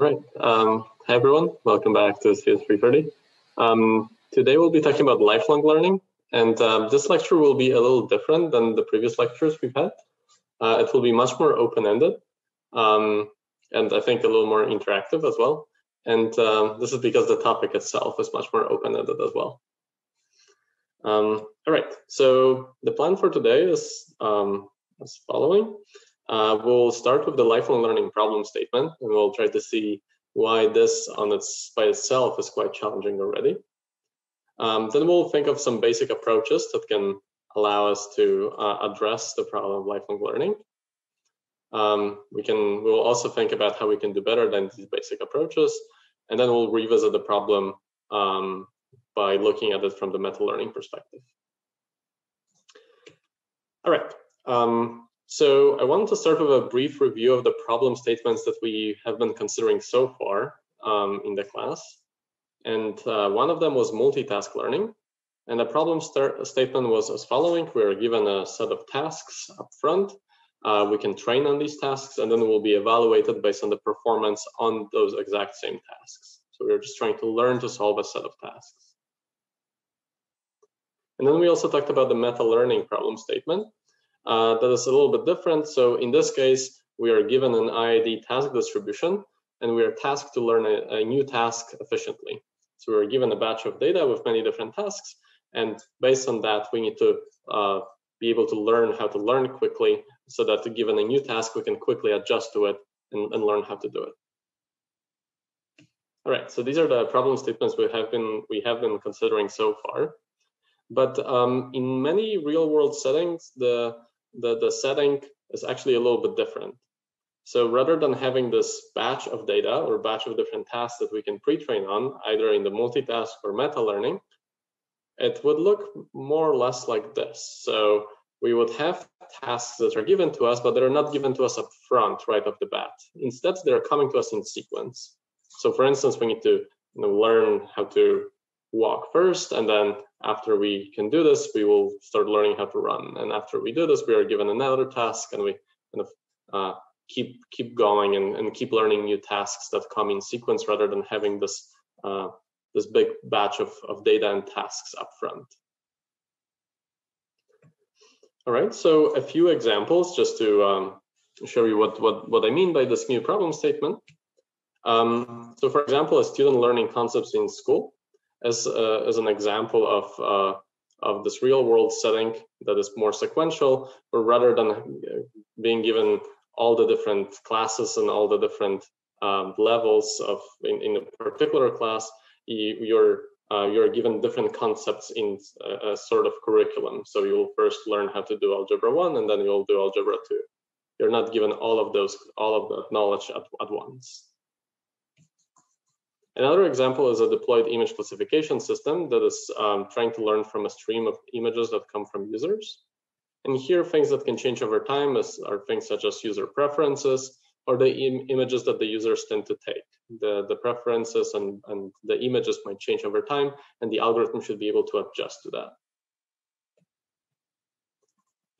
Right. Um, hi, everyone. Welcome back to CS 330. Um, today we'll be talking about lifelong learning. And um, this lecture will be a little different than the previous lectures we've had. Uh, it will be much more open-ended. Um, and I think a little more interactive as well. And um, this is because the topic itself is much more open-ended as well. Um, all right, so the plan for today is as following. Uh, we'll start with the lifelong learning problem statement, and we'll try to see why this on its by itself is quite challenging already. Um, then we'll think of some basic approaches that can allow us to uh, address the problem of lifelong learning. Um, we can we'll also think about how we can do better than these basic approaches, and then we'll revisit the problem um, by looking at it from the meta learning perspective. All right. Um, so I wanted to start with a brief review of the problem statements that we have been considering so far um, in the class. And uh, one of them was multitask learning. And the problem statement was as following. We are given a set of tasks up front. Uh, we can train on these tasks and then we'll be evaluated based on the performance on those exact same tasks. So we're just trying to learn to solve a set of tasks. And then we also talked about the meta learning problem statement uh, that is a little bit different. So in this case, we are given an IID task distribution, and we are tasked to learn a, a new task efficiently. So we're given a batch of data with many different tasks, and based on that, we need to uh, be able to learn how to learn quickly so that given a new task, we can quickly adjust to it and, and learn how to do it. All right, so these are the problem statements we have been we have been considering so far. But um, in many real world settings, the the, the setting is actually a little bit different. So rather than having this batch of data or batch of different tasks that we can pre-train on, either in the multitask or meta learning, it would look more or less like this. So we would have tasks that are given to us, but they're not given to us up front right off the bat. Instead, they're coming to us in sequence. So for instance, we need to you know, learn how to walk first, and then after we can do this, we will start learning how to run. And after we do this, we are given another task, and we kind of uh, keep keep going and, and keep learning new tasks that come in sequence rather than having this uh, this big batch of, of data and tasks up front. All right, so a few examples just to um, show you what, what, what I mean by this new problem statement. Um, so for example, a student learning concepts in school as, uh, as an example of, uh, of this real world setting that is more sequential, or rather than uh, being given all the different classes and all the different um, levels of in, in a particular class, you, you're uh, you're given different concepts in a, a, sort of curriculum. So you'll first learn how to do algebra one, and then you'll do algebra two. You're not given all of those all of the knowledge at, at once. Another example is a deployed image classification system that is um, trying to learn from a stream of images that come from users. And here, things that can change over time is, are things such as user preferences or the Im images that the users tend to take. The, the preferences and, and the images might change over time, and the algorithm should be able to adjust to that.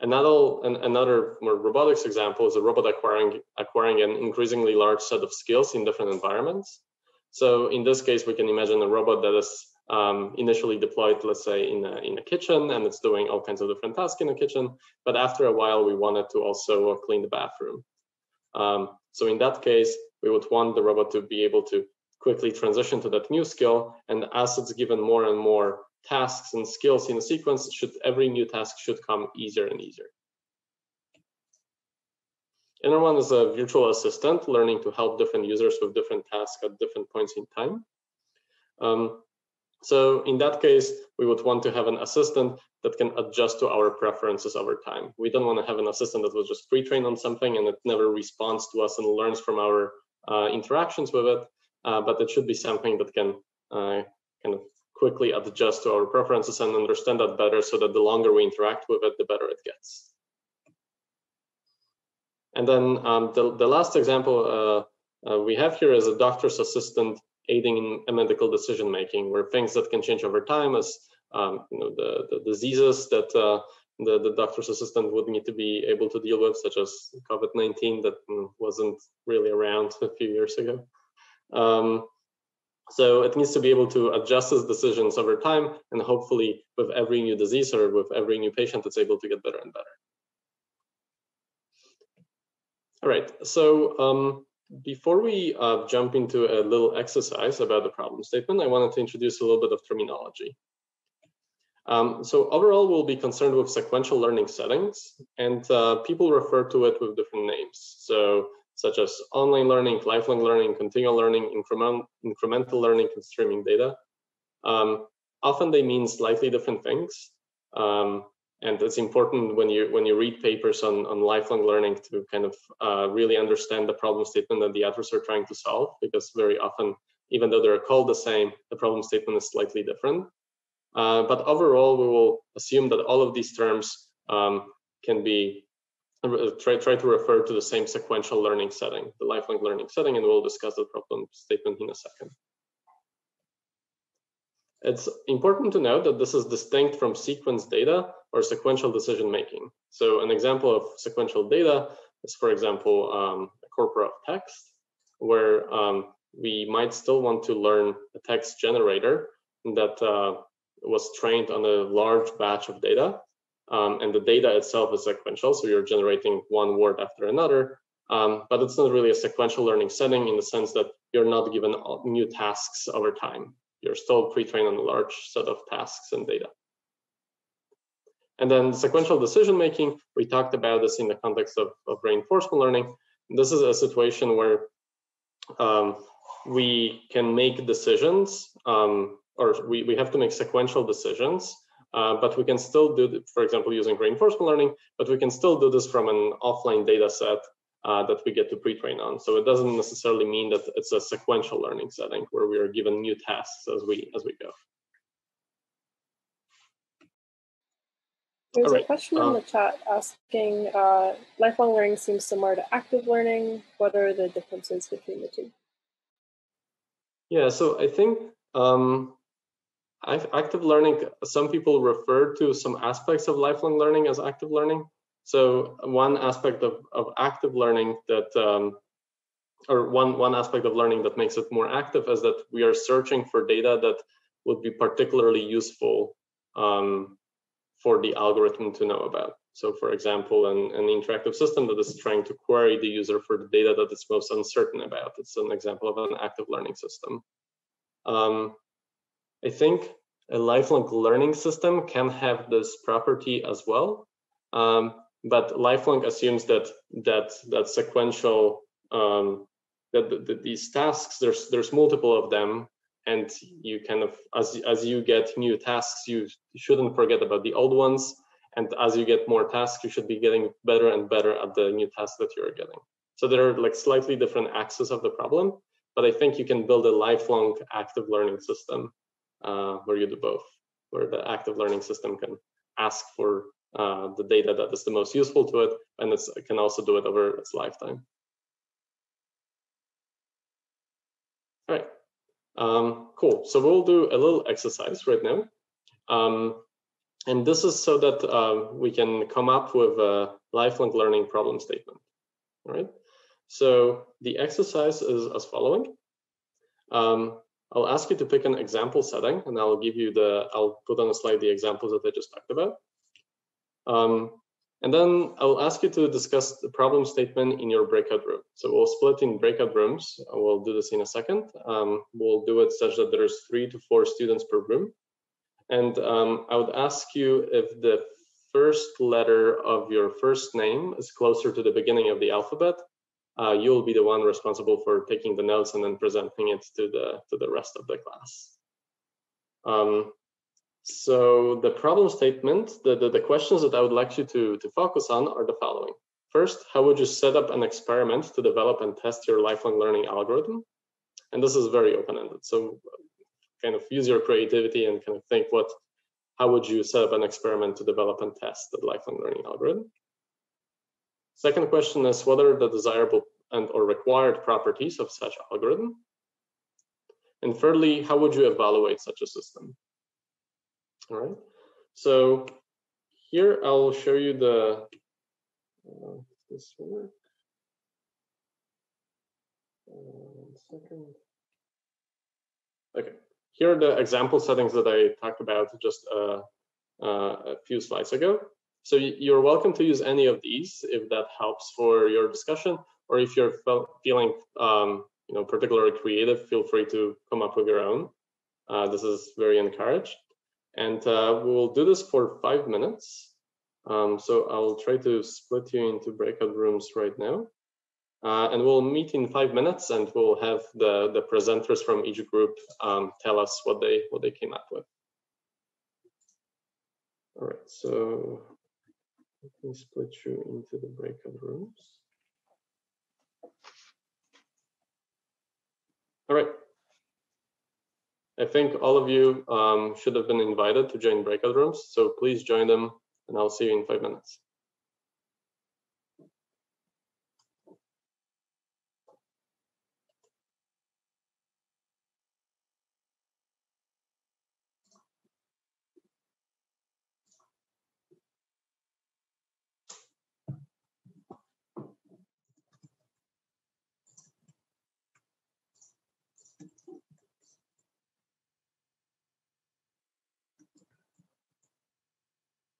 Another, an, another more robotics example is a robot acquiring, acquiring an increasingly large set of skills in different environments. So in this case, we can imagine a robot that is um, initially deployed, let's say, in a, in a kitchen, and it's doing all kinds of different tasks in the kitchen. But after a while, we wanted it to also clean the bathroom. Um, so in that case, we would want the robot to be able to quickly transition to that new skill. And as it's given more and more tasks and skills in a sequence, should every new task should come easier and easier. Another one is a virtual assistant, learning to help different users with different tasks at different points in time. Um, so in that case, we would want to have an assistant that can adjust to our preferences over time. We don't want to have an assistant that was just pre-trained on something and it never responds to us and learns from our uh, interactions with it, uh, but it should be something that can uh, kind of quickly adjust to our preferences and understand that better so that the longer we interact with it, the better it gets. And then um, the, the last example uh, uh, we have here is a doctor's assistant aiding in a medical decision making, where things that can change over time as um, you know the, the diseases that uh, the, the doctor's assistant would need to be able to deal with, such as COVID-19 that wasn't really around a few years ago. Um, so it needs to be able to adjust its decisions over time, and hopefully, with every new disease or with every new patient, it's able to get better and better. All right, so um, before we uh, jump into a little exercise about the problem statement, I wanted to introduce a little bit of terminology. Um, so overall, we'll be concerned with sequential learning settings, and uh, people refer to it with different names. So such as online learning, lifelong learning, continual learning, increment, incremental learning, and streaming data. Um, often they mean slightly different things. Um, and it's important when you when you read papers on, on lifelong learning to kind of uh, really understand the problem statement that the authors are trying to solve, because very often, even though they're called the same, the problem statement is slightly different. Uh, but overall, we will assume that all of these terms um, can be uh, try, try to refer to the same sequential learning setting, the lifelong learning setting, and we'll discuss the problem statement in a second. It's important to note that this is distinct from sequence data or sequential decision making. So an example of sequential data is, for example, um, a corpora of text, where um, we might still want to learn a text generator that uh, was trained on a large batch of data. Um, and the data itself is sequential, so you're generating one word after another. Um, but it's not really a sequential learning setting in the sense that you're not given new tasks over time. You're still pre-trained on a large set of tasks and data. And then sequential decision making, we talked about this in the context of, of reinforcement learning. This is a situation where um, we can make decisions um, or we, we have to make sequential decisions, uh, but we can still do, for example, using reinforcement learning, but we can still do this from an offline data set uh, that we get to pre-train on. So it doesn't necessarily mean that it's a sequential learning setting where we are given new tasks as we as we go. There's right. a question in uh, the chat asking, uh, lifelong learning seems similar to active learning. What are the differences between the two? Yeah, so I think um, active learning, some people refer to some aspects of lifelong learning as active learning. So one aspect of, of active learning that, um, or one, one aspect of learning that makes it more active is that we are searching for data that would be particularly useful um, for the algorithm to know about. So for example, an, an interactive system that is trying to query the user for the data that it's most uncertain about. It's an example of an active learning system. Um, I think a lifelong learning system can have this property as well. Um, but lifelong assumes that that that sequential um, that, that, these tasks there's there's multiple of them. And you kind of as as you get new tasks you shouldn't forget about the old ones. And as you get more tasks you should be getting better and better at the new tasks that you're getting. So there are like slightly different axes of the problem. But i think you can build a lifelong active learning system uh, where you do both, where the active learning system can ask for uh, the data that is the most useful to it, and it can also do it over its lifetime. All right, um, cool. So we'll do a little exercise right now. Um, and this is so that uh, we can come up with a lifelong learning problem statement. All right. So the exercise is as following. Um, I'll ask you to pick an example setting and I'll give you the, I'll put on a slide the examples that I just talked about. Um, and then I'll ask you to discuss the problem statement in your breakout room. So we'll split in breakout rooms. We'll do this in a second. Um, we'll do it such that there's three to four students per room. And um, I would ask you if the first letter of your first name is closer to the beginning of the alphabet uh, you'll be the one responsible for taking the notes and then presenting it to the to the rest of the class. Um, so the problem statement, the, the, the, questions that I would like you to, to focus on are the following. First, how would you set up an experiment to develop and test your lifelong learning algorithm? And this is very open-ended. So kind of use your creativity and kind of think what, how would you set up an experiment to develop and test the lifelong learning algorithm? Second question is what are the desirable and or required properties of such algorithm? And thirdly, how would you evaluate such a system? All right, so here I'll show you the, uh, this work. Uh, one second. Okay, here are the example settings that I talked about just uh, uh, a few slides ago. So you're welcome to use any of these if that helps for your discussion, or if you're feeling um, you know particularly creative, feel free to come up with your own. Uh, this is very encouraged. And uh, we'll do this for five minutes. Um, so I'll try to split you into breakout rooms right now. Uh, and we'll meet in five minutes and we'll have the, the presenters from each group um, tell us what they what they came up with. All right, so let me split you into the breakout rooms. All right. I think all of you um, should have been invited to join breakout rooms, so please join them and I'll see you in five minutes.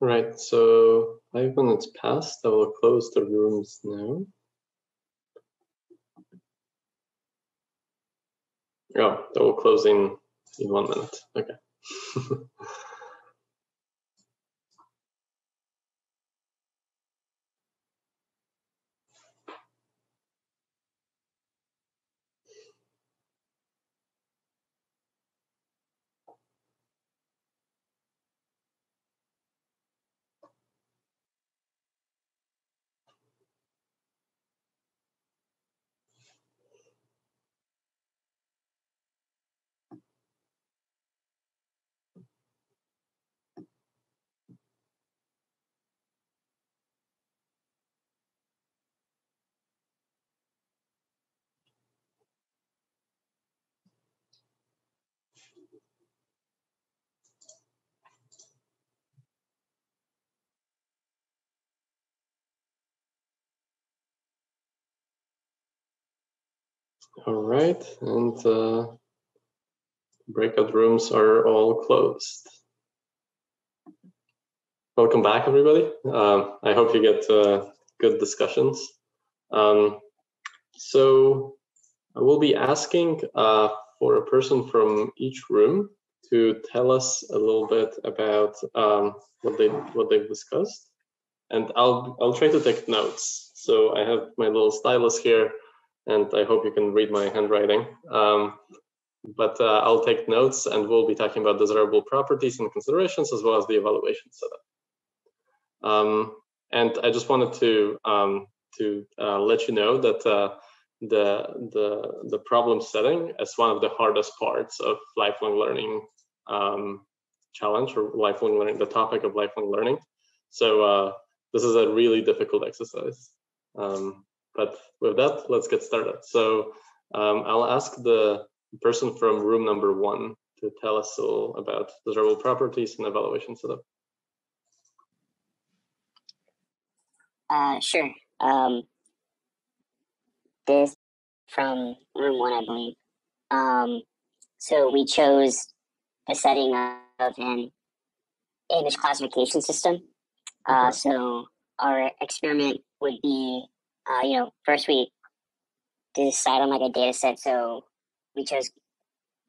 Right, so five minutes passed. I will close the rooms now. Oh, that will close in in one minute. Okay. All right, and uh, breakout rooms are all closed. Welcome back, everybody. Um, I hope you get uh, good discussions. Um, so I will be asking uh, for a person from each room to tell us a little bit about um, what they what they've discussed, and I'll I'll try to take notes. So I have my little stylus here and I hope you can read my handwriting. Um, but uh, I'll take notes and we'll be talking about desirable properties and considerations as well as the evaluation setup. Um, and I just wanted to um, to uh, let you know that uh, the the the problem setting is one of the hardest parts of lifelong learning um, challenge or lifelong learning, the topic of lifelong learning. So uh, this is a really difficult exercise. Um, but with that, let's get started. So um, I'll ask the person from room number one to tell us a little about desirable properties and evaluation setup. Uh, sure. Um, this from room one, I believe. Um, so we chose the setting of an image classification system. Uh, so our experiment would be uh, you know, first we decide on like a data set. So we chose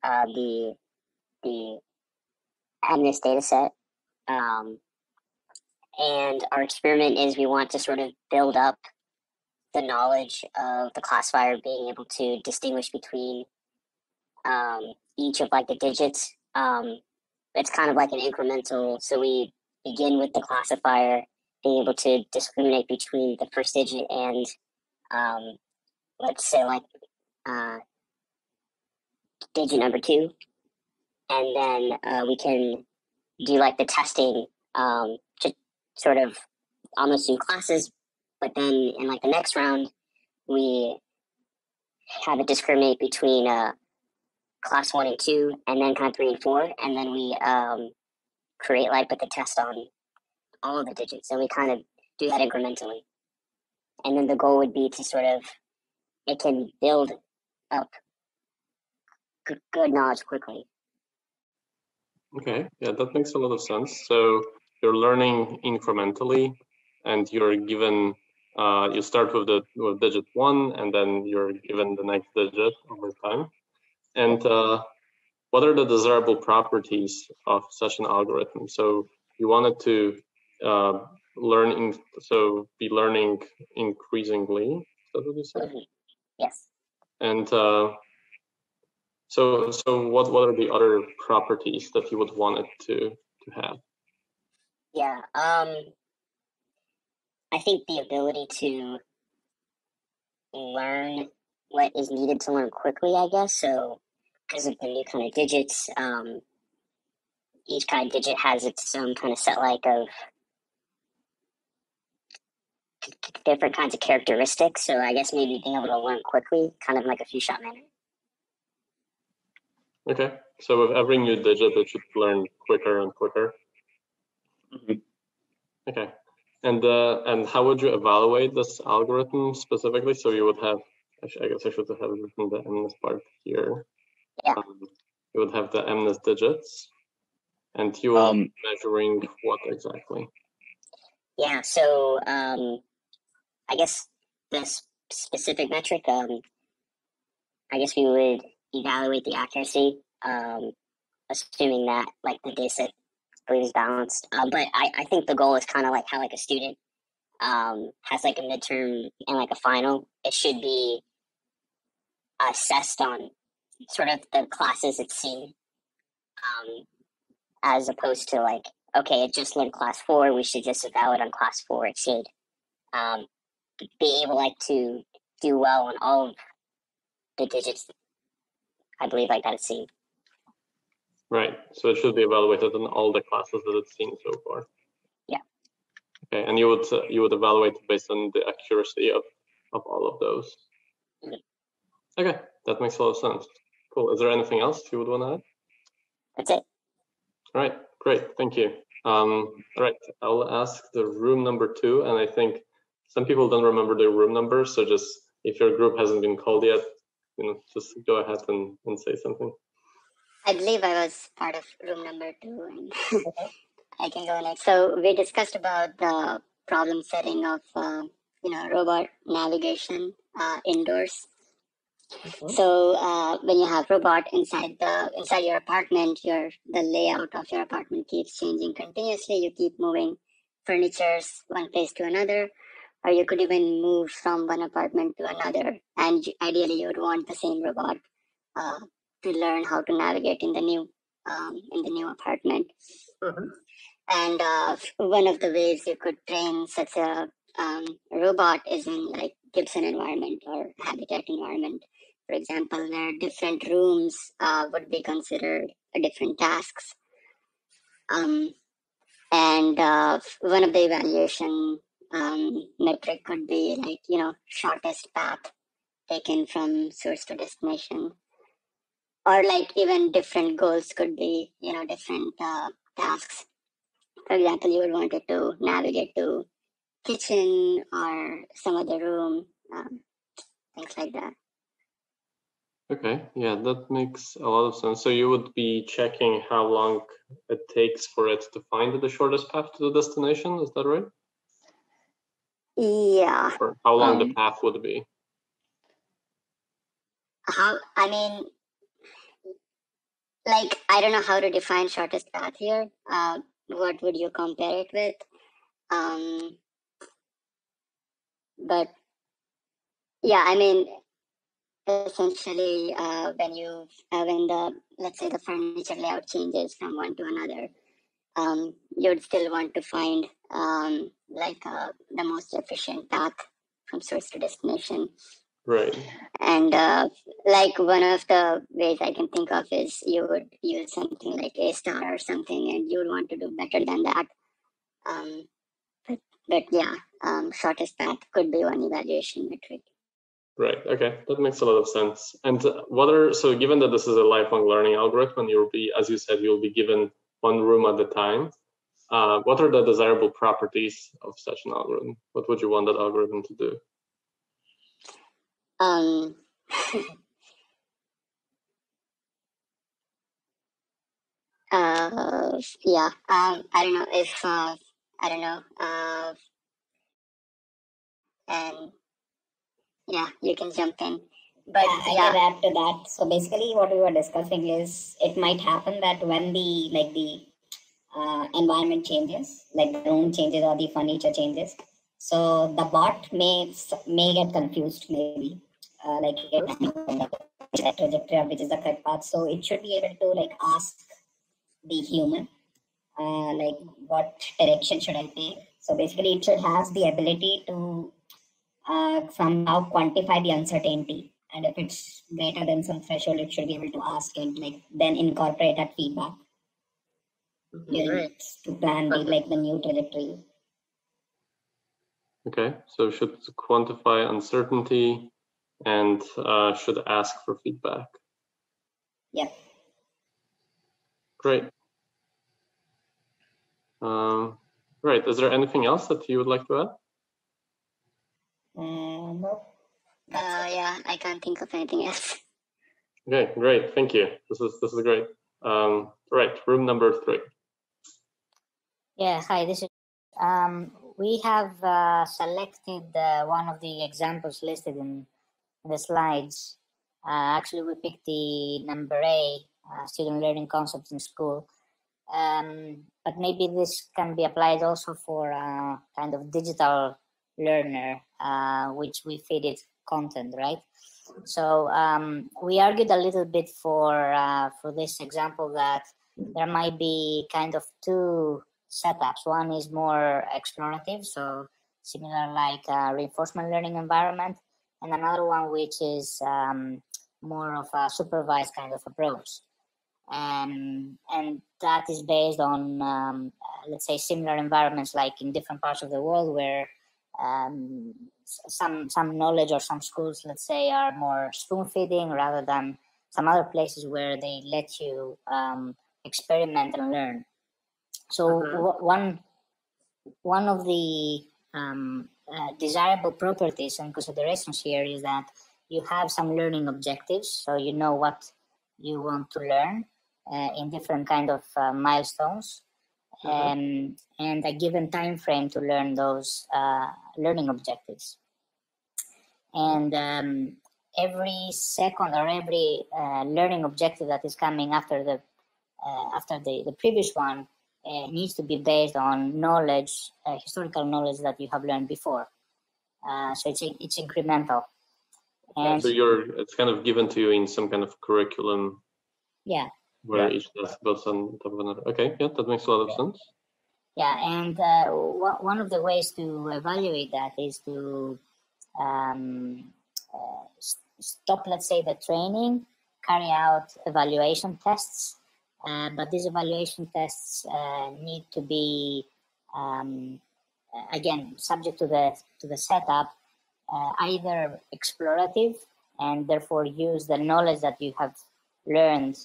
uh, the the MNIST data set. Um, and our experiment is we want to sort of build up the knowledge of the classifier being able to distinguish between um, each of like the digits. Um, it's kind of like an incremental. So we begin with the classifier being able to discriminate between the first digit and um, let's say like uh, digit number two. And then uh, we can do like the testing um, just sort of almost in classes. But then in like the next round we have it discriminate between uh, class one and two and then kind of three and four. And then we um, create like put the test on all of the digits, and we kind of do that incrementally. And then the goal would be to sort of it can build up good knowledge quickly. Okay, yeah, that makes a lot of sense. So you're learning incrementally, and you're given uh, you start with the with digit one, and then you're given the next digit over time. And uh, what are the desirable properties of such an algorithm? So you wanted to uh, learning so be learning increasingly. Is that what you said? Yes. And uh, so, so what what are the other properties that you would want it to to have? Yeah. Um, I think the ability to learn what is needed to learn quickly, I guess. So, because of the new kind of digits, um, each kind of digit has its own kind of set like of different kinds of characteristics. So, I guess maybe being able to learn quickly, kind of like a few shot manner. Okay, so with every new digit, it should learn quicker and quicker. Okay, and uh, and how would you evaluate this algorithm specifically? So you would have, I, I guess I should have written the MNIST part here. Yeah. Um, you would have the MNIST digits, and you are Um, measuring what exactly? Yeah, so um, I guess this specific metric, um, I guess we would evaluate the accuracy, um, assuming that like the data set is balanced. Um, but I, I think the goal is kind of like how like a student um, has like a midterm and like a final. It should be assessed on sort of the classes it's seen, um, as opposed to like okay, it just learned class four. We should just evaluate on class four. It should um, be able like to do well on all of the digits. I believe like that it's seen. Right. So it should be evaluated in all the classes that it's seen so far. Yeah. Okay, and you would uh, you would evaluate based on the accuracy of of all of those. Okay, that makes a lot of sense. Cool. Is there anything else you would want to add? That's it. All right, great, thank you. Um, all right, I'll ask the room number two, and I think some people don't remember their room number, so just if your group hasn't been called yet, you know, just go ahead and, and say something. I believe I was part of room number two, and I can go next. So we discussed about the problem setting of uh, you know robot navigation uh, indoors. So uh, when you have robot inside the inside your apartment, your the layout of your apartment keeps changing continuously. You keep moving furnitures one place to another, or you could even move from one apartment to another. And ideally, you would want the same robot uh, to learn how to navigate in the new um, in the new apartment. And uh, one of the ways you could train such a um, robot is in like Gibson environment or habitat environment. For example, where different rooms uh, would be considered different tasks. Um, and uh, one of the evaluation um, metric could be like you know shortest path taken from source to destination or like even different goals could be you know different uh, tasks for example you would want it to navigate to kitchen or some other room um, things like that Okay, yeah, that makes a lot of sense. So you would be checking how long it takes for it to find the shortest path to the destination, is that right? Yeah. Or how long the Um, path would be? how i mean like i don't know how to define shortest path here. Uh, what would you compare it with? Um, but yeah i mean essentially uh, when you uh, when the let's say the furniture layout changes from one to another um, you'd still want to find um, like uh, the most efficient path from source to destination Right. and uh, like one of the ways I can think of is you would use something like A star or something, and you would want to do better than that. Um, but, but yeah, um, shortest path could be one evaluation metric. Right. Okay, that makes a lot of sense. And what are so given that this is a lifelong learning algorithm, you'll be, as you said, you'll be given one room at a time. Uh, what are the desirable properties of such an algorithm? What would you want that algorithm to do? Um, Uh, yeah. Um, I don't know if uh, I don't know. Uh, and yeah, you can jump in. But yeah, can add to that. So basically, what we were discussing is it might happen that when the like the uh, environment changes, like the room changes or the furniture changes, so the bot may may get confused, maybe uh, like that trajectory of which is the correct path. So it should be able to like ask the human, uh, like what direction should I take. So basically, it should have the ability to uh, somehow quantify the uncertainty and if it's greater than some threshold it should be able to ask it like then incorporate that feedback during it to plan the like the new trajectory Okay, so should quantify uncertainty and uh, should ask for feedback. Yep. Great. Um, right, is there anything else that you would like to add? uh, no. Uh, yeah, I can't think of anything else. Okay, great. Thank you. This is this is great. Um, right, room number three. Yeah, hi, this is. Um, we have uh, selected uh, one of the examples listed in the slides. Uh, actually, we picked the number A, uh, student learning concepts in school. Um, but maybe this can be applied also for a kind of digital learner, uh, which we feed it content, right? So um, we argued a little bit for uh, for this example that there might be kind of two setups. One is more explorative, so similar like a reinforcement learning environment, and another one which is um, more of a supervised kind of approach. Um, and that is based on, um, let's say, similar environments like in different parts of the world where um, some some knowledge or some schools, let's say, are more spoon feeding rather than some other places where they let you um, experiment and learn. So w- one one of the um, uh, desirable properties and considerations here is that you have some learning objectives, so you know what you want to learn uh, in different kind of uh, milestones, um, and a given time frame to learn those uh, learning objectives. And um, every second or every uh, learning objective that is coming after the uh, after the, the previous one uh, needs to be based on knowledge, uh, historical knowledge that you have learned before. Uh, so it's it's incremental. And so you're it's kind of given to you in some kind of curriculum yeah, where Yeah. each task builds on top of another. Okay, yeah, that makes a lot of sense. yeah, and uh, wha- one of the ways to evaluate that is to um, uh, stop, let's say, the training, carry out evaluation tests, uh, but these evaluation tests uh, need to be um, again subject to the to the setup, uh, either explorative and therefore use the knowledge that you have learned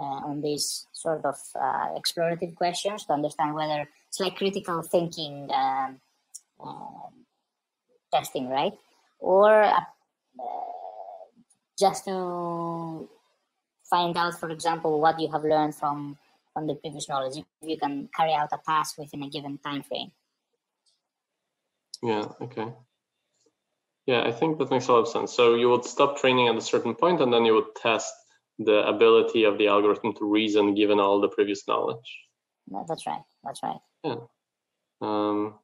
on these sort of uh, explorative questions to understand whether it's like critical thinking um, um, testing, right? Or uh, just to find out, for example, what you have learned from from the previous knowledge. You can carry out a task within a given time frame. Yeah, okay. Yeah, I think that makes a lot of sense. So you would stop training at a certain point and then you would test the ability of the algorithm to reason given all the previous knowledge. No, that's right. That's right. Um,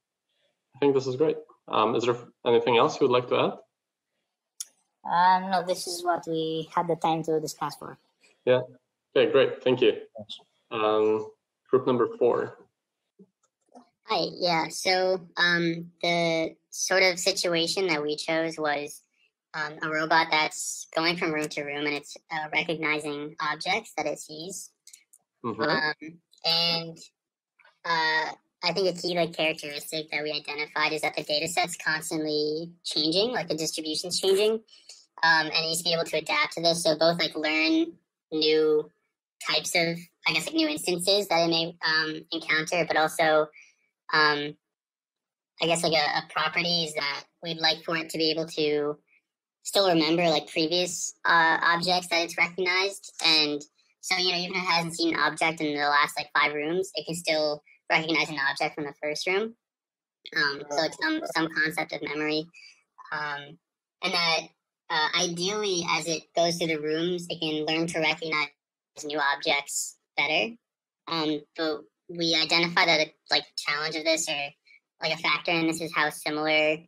I think this is great. Um, is there anything else you would like to add? Uh, no, this is what we had the time to discuss for. Yeah. Okay, great. Thank you. Um, group number four. Hi, yeah. So um, the sort of situation that we chose was um, a robot that's going from room to room and it's uh, recognizing objects that it sees. Mhm. Um, and uh, I think a key like characteristic that we identified is that the data set's constantly changing, like the distribution's changing, um, and it needs to be able to adapt to this. So both like learn new types of, I guess, like new instances that it may um, encounter, but also, um, I guess, like a, a properties that we'd like for it to be able to still remember like previous uh, objects that it's recognized and So you know, even if it hasn't seen an object in the last like five rooms, it can still recognize an object from the first room. Um, so it's some some concept of memory, um, and that uh, ideally, as it goes through the rooms, it can learn to recognize new objects better. Um, but we identify that a like challenge of this or like a factor in this is how similar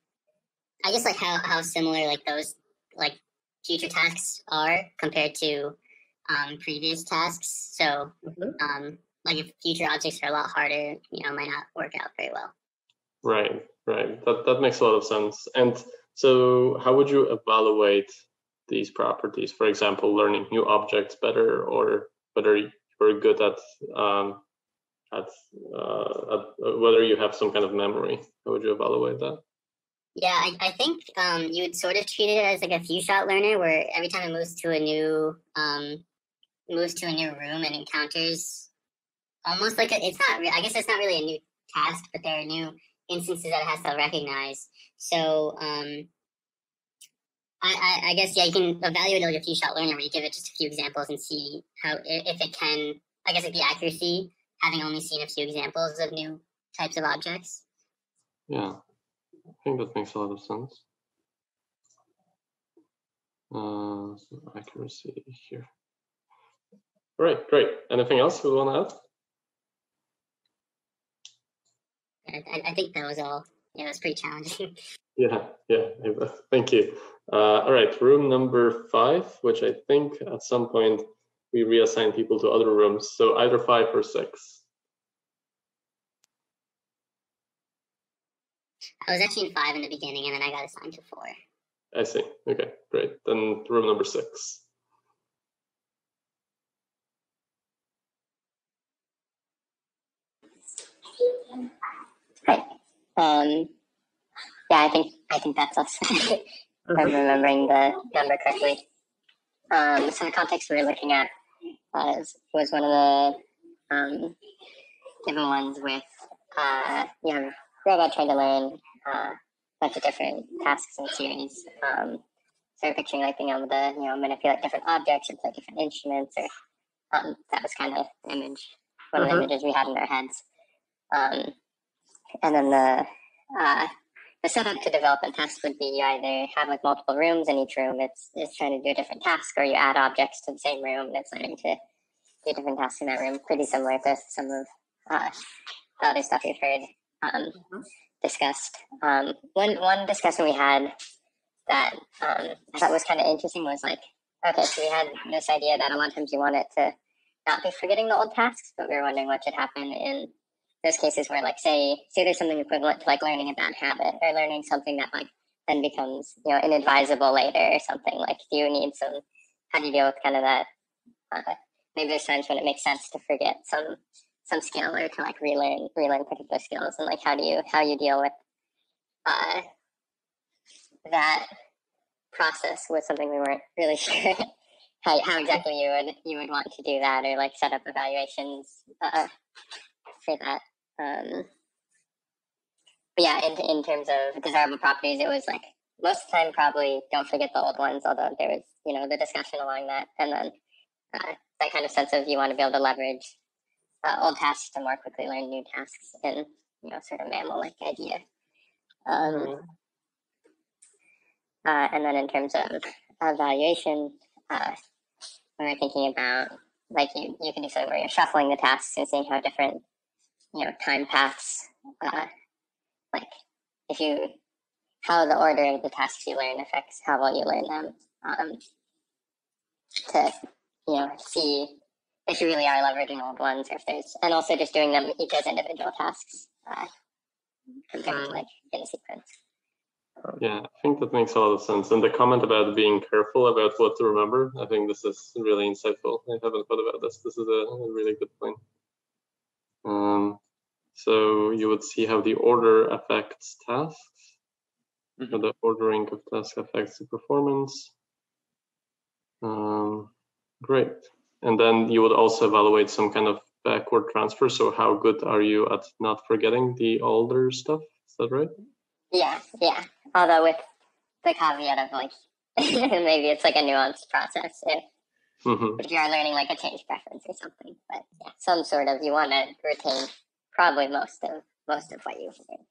I guess like how, how similar like those like future tasks are compared to um, previous tasks. So mm-hmm. um, like if future objects are a lot harder, you know, might not work out very well. Right, right. That that makes a lot of sense. And so how would you evaluate these properties? For example, learning new objects better or whether you're good at um, at, uh, at uh, whether you have some kind of memory. How would you evaluate that? Yeah, I, I think um, you would sort of treat it as like a few shot learner, where every time it moves to a new um, moves to a new room and encounters almost like a, it's not. I guess it's not really a new task, but there are new instances that it has to recognize. So um, I, I, I guess yeah, you can evaluate it like a few shot learner, where you give it just a few examples and see how if it can. I guess like the accuracy having only seen a few examples of new types of objects. Yeah, I think that makes a lot of sense. Uh, so accuracy here. All right, great. Anything else we want to add? I, I think that was all. Yeah, it was pretty challenging. yeah, yeah. Thank you. Uh, all right, room number five, which I think at some point we reassign people to other rooms. So either five or six. I was actually in five in the beginning, and then I got assigned to four. I see. Okay, great. Then room number six. Right. Um, yeah, I think I think that's us. I'm remembering the number correctly. Um, so the context we were looking at was, was one of the um, different ones with uh, you know robot trying to learn uh, a bunch of different tasks and series. Um, so picturing like being able to you know manipulate different objects or play different instruments, or um, that was kind of the image, one of the images we had in our heads. Um, and then the uh, the setup to develop a task would be you either have like multiple rooms in each room it's, it's trying to do a different task or you add objects to the same room and it's learning to do different tasks in that room pretty similar to some of uh, the other stuff you've heard um, mm-hmm. Discussed um, one one discussion we had that um, i thought was kind of interesting was like okay so we had this idea that a lot of times you want it to not be forgetting the old tasks but we were wondering what should happen in those cases where like say say there's something equivalent to like learning a bad habit or learning something that like then becomes you know inadvisable later or something like do you need some how do you deal with kind of that uh, maybe there's times when it makes sense to forget some some skill or to like relearn relearn particular skills and like how do you how you deal with uh that process was something we weren't really sure how, how exactly you would you would want to do that or like set up evaluations uh, for that um, but yeah, in, in terms of desirable properties, it was like most of the time probably don't forget the old ones, although there was, you know, the discussion along that. And then uh, that kind of sense of you want to be able to leverage uh, old tasks to more quickly learn new tasks in, you know, sort of MAML-like idea. Um, mm-hmm. uh, and then in terms of evaluation, uh, we were thinking about like you, you can do something where you're shuffling the tasks and seeing how different you know time paths uh, like if you how the order of the tasks you learn affects how well you learn them um, to you know see if you really are leveraging old ones or if there's and also just doing them each as individual tasks uh, compared to mm. like in sequence yeah, I think that makes a lot of sense. And the comment about being careful about what to remember, I think this is really insightful. I haven't thought about this. This is a, a really good point. Um, so you would see how the order affects tasks, mm-hmm. how the ordering of tasks affects the performance. Um, great. And then you would also evaluate some kind of backward transfer. So how good are you at not forgetting the older stuff? Is that right? Yeah, yeah. Although with the caveat of like maybe it's like a nuanced process if Mm-hmm. If you are learning like a change preference or something, but yeah, some sort of you want to retain probably most of most of what you've learned.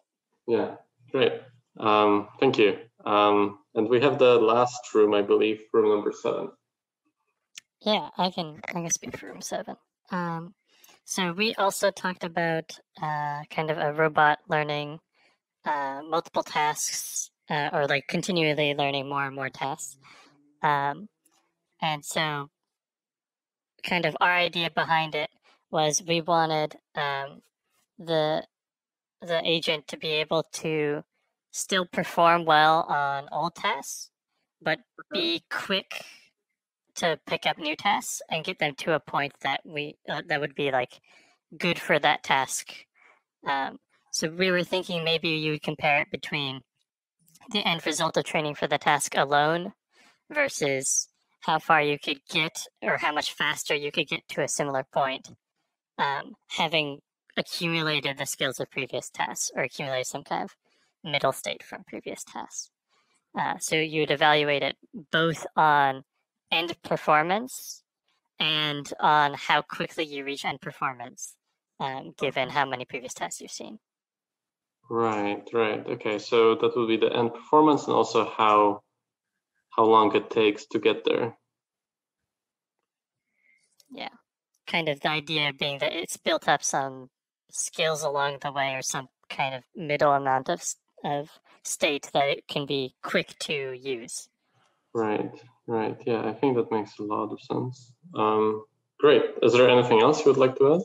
Yeah, great. Um, thank you. Um, and we have the last room, I believe, room number seven. Yeah, I can I can speak for room seven. Um, so we also talked about uh, kind of a robot learning uh, multiple tasks uh, or like continually learning more and more tasks. Um, and so, kind of our idea behind it was we wanted um, the the agent to be able to still perform well on old tasks, but be quick to pick up new tasks and get them to a point that we uh, that would be like good for that task. Um, so we were thinking maybe you would compare it between the end result of training for the task alone versus how far you could get or how much faster you could get to a similar point, um, having accumulated the skills of previous tasks or accumulated some kind of middle state from previous tasks. Uh, so you would evaluate it both on end performance and on how quickly you reach end performance, um, given how many previous tests you've seen. Right, right. Okay, so that would be the end performance and also how how long it takes to get there. Yeah, kind of the idea being that it's built up some skills along the way or some kind of middle amount of of state that it can be quick to use. Right, right. Yeah, I think that makes a lot of sense. Um, great. Is there anything else you would like to add?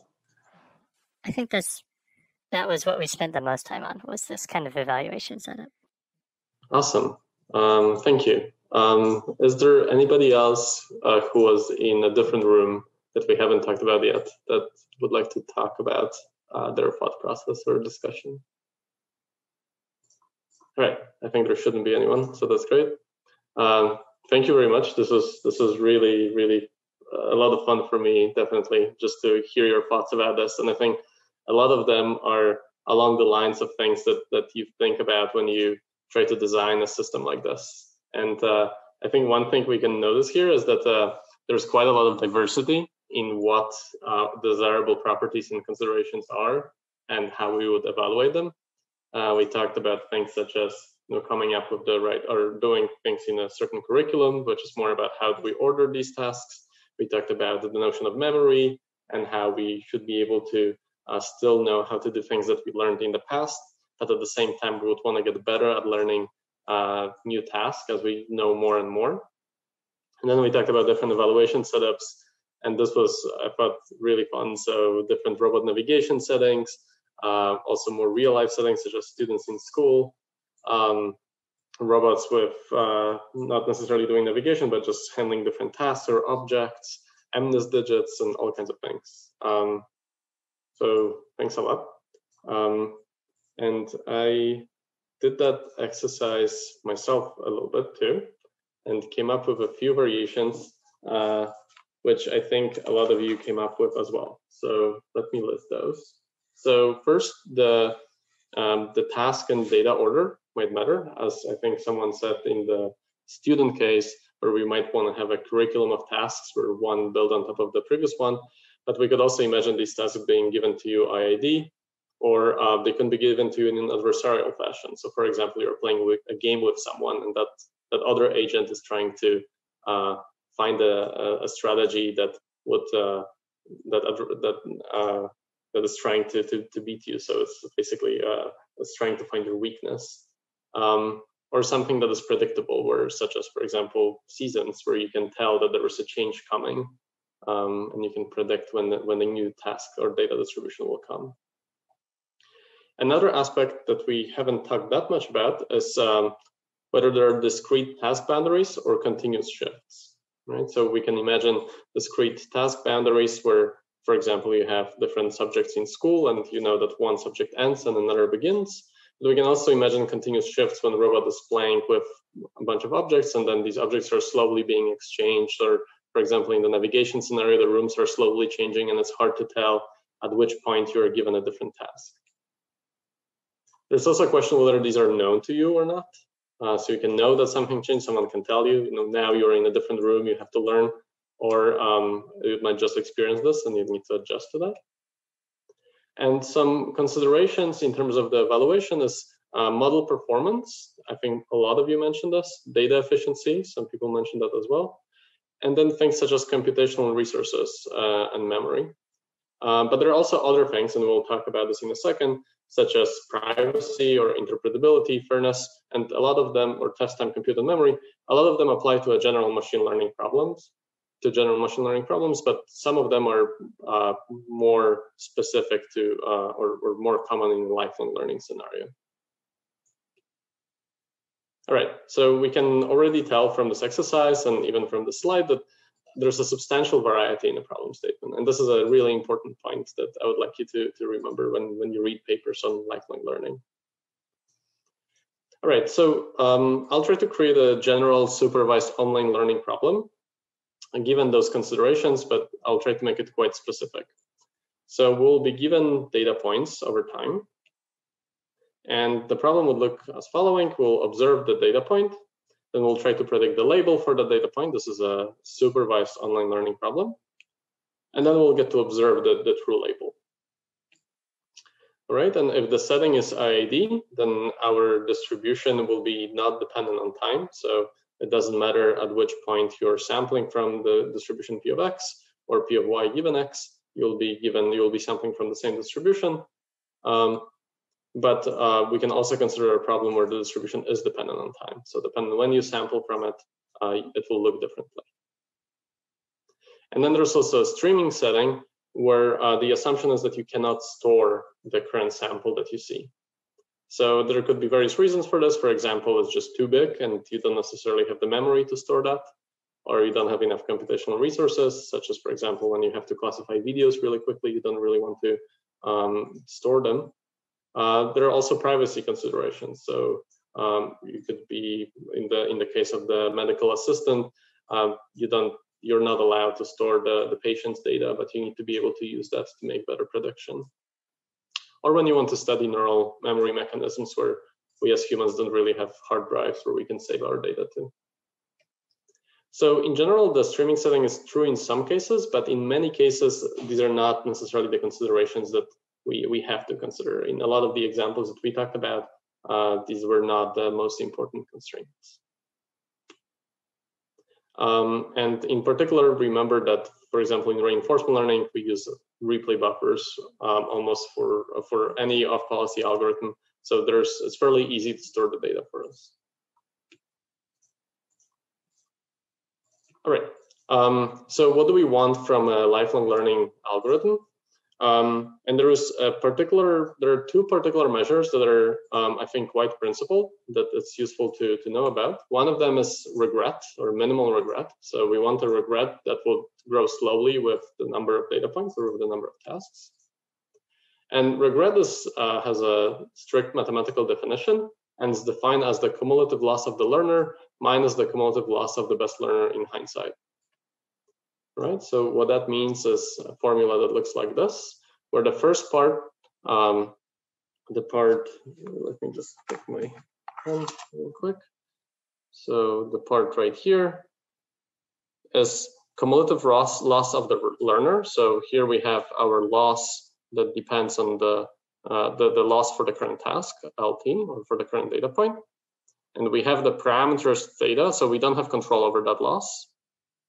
I think that's that was what we spent the most time on was this kind of evaluation setup. Awesome. Um, thank you. Um, is there anybody else uh, who was in a different room that we haven't talked about yet that would like to talk about uh, their thought process or discussion? All right, I think there shouldn't be anyone, so that's great. Um, thank you very much. This is this was really really a lot of fun for me, definitely, just to hear your thoughts about this. And I think a lot of them are along the lines of things that that you think about when you try to design a system like this. And uh, I think one thing we can notice here is that uh, there's quite a lot of diversity in what uh, desirable properties and considerations are and how we would evaluate them. Uh, we talked about things such as you know, coming up with the right or doing things in a certain curriculum, which is more about how do we order these tasks. We talked about the notion of memory and how we should be able to uh, still know how to do things that we learned in the past, but at the same time, we would want to get better at learning uh, new tasks as we know more and more. And then we talked about different evaluation setups, and this was, I thought, really fun. So different robot navigation settings, uh, also more real life settings such as students in school, um, robots with uh, not necessarily doing navigation, but just handling different tasks or objects, MNIST digits, and all kinds of things. Um, so thanks a lot. Um, and I did that exercise myself a little bit too, and came up with a few variations, uh, which I think a lot of you came up with as well. So let me list those. So first, the um, the task and data order might matter, as I think someone said in the student case, where we might want to have a curriculum of tasks where one built on top of the previous one. But we could also imagine these tasks being given to you IID, or uh, they can be given to you in an adversarial fashion. So, for example, you're playing with a game with someone, and that that other agent is trying to uh, find a, a, strategy that would uh, that that uh, that is trying to, to to beat you. So it's basically uh, it's trying to find your weakness. Um, or something that is predictable, where such as, for example, seasons, where you can tell that there is a change coming um, and you can predict when the, when the new task or data distribution will come. Another aspect that we haven't talked that much about is um, whether there are discrete task boundaries or continuous shifts, right? So we can imagine discrete task boundaries where, for example, you have different subjects in school and you know that one subject ends and another begins. We can also imagine continuous shifts when the robot is playing with a bunch of objects and then these objects are slowly being exchanged or for example, in the navigation scenario, the rooms are slowly changing and it's hard to tell at which point you are given a different task. There's also a question whether these are known to you or not. Uh, so you can know that something changed, someone can tell you, you know, now you're in a different room, you have to learn or um, you might just experience this and you need to adjust to that. And some considerations in terms of the evaluation is uh, model performance. I think a lot of you mentioned this. Data efficiency, some people mentioned that as well. And then things such as computational resources uh, and memory. Um, but there are also other things, and we'll talk about this in a second, such as privacy or interpretability, fairness, and a lot of them, or test time compute and memory, a lot of them apply to a general machine learning problems to general machine learning problems, but some of them are uh, more specific to uh, or, or, more common in lifelong learning scenario. All right, so we can already tell from this exercise and even from the slide that there's a substantial variety in the problem statement. And this is a really important point that I would like you to, to remember when, when you read papers on lifelong learning. All right, so um, I'll try to create a general supervised online learning problem given those considerations, but I'll try to make it quite specific. So we'll be given data points over time. And the problem would look as following. We'll observe the data point, then we'll try to predict the label for the data point. This is a supervised online learning problem. And then we'll get to observe the, the true label. All right, and if the setting is IID, then our distribution will be not dependent on time. So it doesn't matter at which point you're sampling from the distribution P of X or P of Y given X, you'll be given, you'll be sampling from the same distribution. Um, but uh, we can also consider a problem where the distribution is dependent on time. So depending when you sample from it, uh, it will look differently. And then there's also a streaming setting where uh, the assumption is that you cannot store the current sample that you see. So there could be various reasons for this. For example, it's just too big and you don't necessarily have the memory to store that, or you don't have enough computational resources, such as, for example, when you have to classify videos really quickly, you don't really want to um, store them. Uh, there are also privacy considerations. So um, you could be in the in the case of the medical assistant, um, you don't you're not allowed to store the, the patient's data, but you need to be able to use that to make better prediction or when you want to study neural memory mechanisms where we as humans don't really have hard drives where we can save our data to. So in general, the streaming setting is true in some cases, but in many cases, these are not necessarily the considerations that we, we have to consider. In a lot of the examples that we talked about, uh, these were not the most important constraints. Um, and in particular, remember that, for example, in reinforcement learning, we use replay buffers um, almost for for any off policy algorithm. So there's it's fairly easy to store the data for us. All right. Um, so what do we want from a lifelong learning algorithm? Um, and there is a particular, there are two particular measures that are, um, I think, quite principled that it's useful to, to know about. One of them is regret or minimal regret. So we want a regret that will grow slowly with the number of data points or with the number of tasks. And regret is, uh, has a strict mathematical definition and is defined as the cumulative loss of the learner minus the cumulative loss of the best learner in hindsight right? So what that means is a formula that looks like this, where the first part, um, the part, let me just pick my pen real quick. So the part right here is cumulative loss, loss of the learner. So here we have our loss that depends on the, uh, the, the loss for the current task, LT, or for the current data point. And we have the parameters theta, so we don't have control over that loss.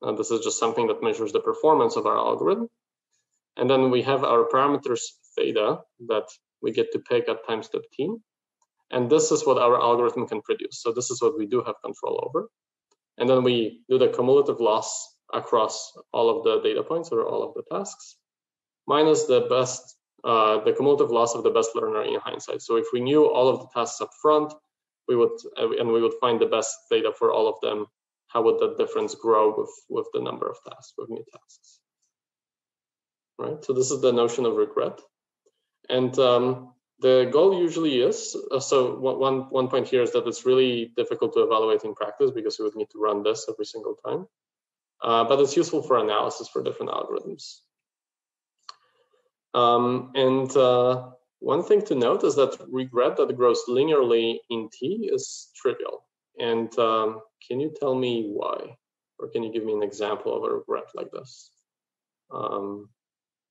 Uh, this is just something that measures the performance of our algorithm. And then we have our parameters theta that we get to pick at time step t. And this is what our algorithm can produce. So this is what we do have control over. And then we do the cumulative loss across all of the theta points or all of the tasks, minus the best, uh, the cumulative loss of the best learner in hindsight. So if we knew all of the tasks up front, we would, uh, and we would find the best data for all of them how would that difference grow with, with the number of tasks, with new tasks? Right, so this is the notion of regret. And um, the goal usually is, uh, so one, one point here is that it's really difficult to evaluate in practice because we would need to run this every single time. Uh, but it's useful for analysis for different algorithms. Um, and uh, one thing to note is that regret that grows linearly in T is trivial. And um, can you tell me why? Or can you give me an example of a regret like this? Um,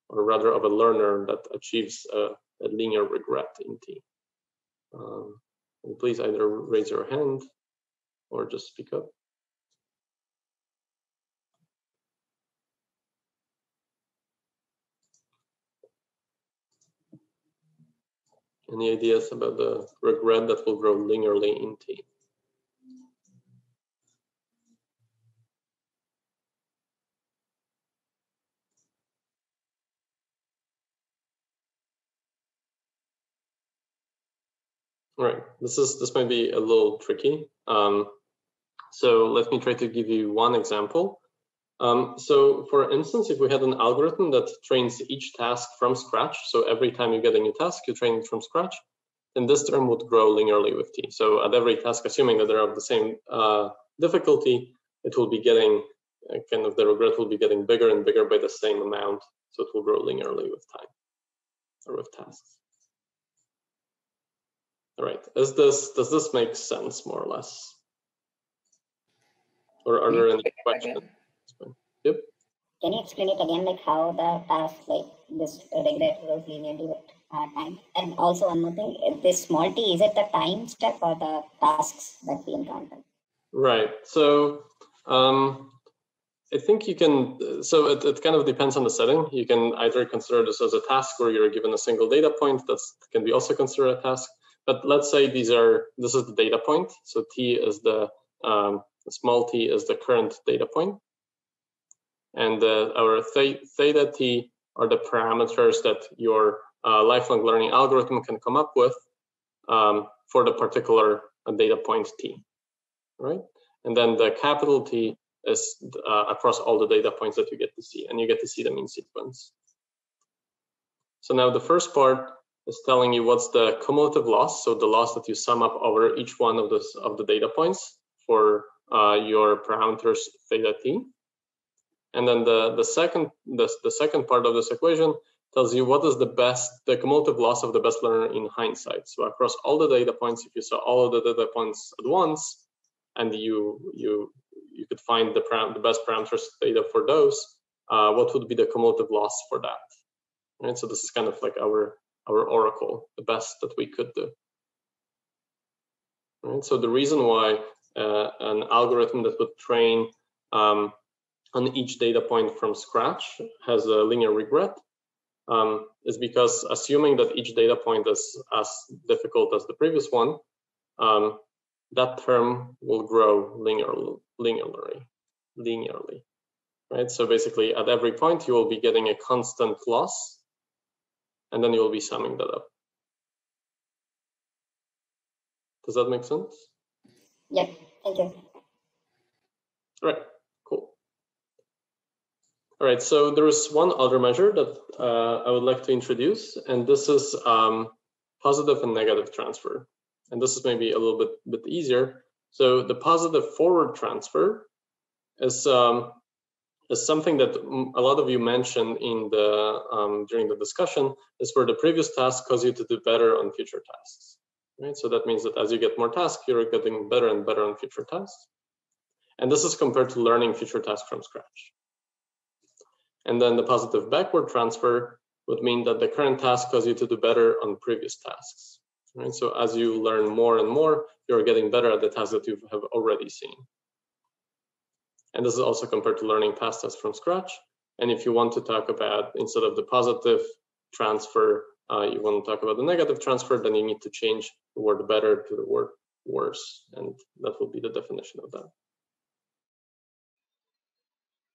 or rather of a learner that achieves a, a linear regret in T. Um, please either raise your hand or just speak up. Any ideas about the regret that will grow linearly in T? Right. This is this might be a little tricky. Um, so let me try to give you one example. Um, so for instance, if we had an algorithm that trains each task from scratch, so every time you get a new task, you train it from scratch, then this term would grow linearly with t. So at every task, assuming that they're of the same uh, difficulty, it will be getting uh, kind of the regret will be getting bigger and bigger by the same amount. So it will grow linearly with time or with tasks. All right, is this does this make sense more or less? Or are there any questions? Yep. Can you explain it again, like how the task, like this regret grows linearly with uh, time? And also one more thing, this small t, is it the time step or the tasks that we encounter? Right. So um, I think you can, so it, it kind of depends on the setting. You can either consider this as a task where you're given a single data point that can be also considered a task, but let's say these are, this is the data point. So T is the, um, small t is the current data. And uh, our theta t are the parameters that your uh, lifelong learning algorithm can come up with um, for the particular uh, data point t, right? And then the capital T is uh, across all the data points that you get to see, and you get to see them in sequence. So now the first part is telling you what's the cumulative loss, so the loss that you sum up over each one of those of the theta points for uh, your parameters theta t. And then the the second the, the second part of this equation tells you what is the best the cumulative loss of the best learner in hindsight. So across all the data points, if you saw all of the data points at once, and you you you could find the param the best parameters data for those, uh, what would be the cumulative loss for that? Right. So this is kind of like our our oracle, the best that we could do. Right? So the reason why uh, an algorithm that would train um, on each data point from scratch has a linear regret um, is because assuming that each data point is as difficult as the previous one, um, that term will grow linear, linearly, linearly, right? So basically at every point you will be getting a constant loss and then you will be summing that up. Does that make sense? Yeah, thank you. All right, cool. All right, so there is one other measure that uh, I would like to introduce, and this is um, positive and negative transfer. And this is maybe a little bit, bit easier. So the positive forward transfer is um, is something that a lot of you mentioned in the um, during the discussion is where the previous task cause you to do better on future tasks right? So that means that as you get more tasks you're getting better and better on future tasks. And this is compared to learning future tasks from scratch. And then the positive backward transfer would mean that the current task cause you to do better on previous tasks right? So as you learn more and more you're getting better at the tasks that you have already seen and this is also compared to learning past tests from scratch. And if you want to talk about, instead of the positive transfer, uh, you want to talk about the negative transfer, then you need to change the word better to the word worse. And that will be the definition of that.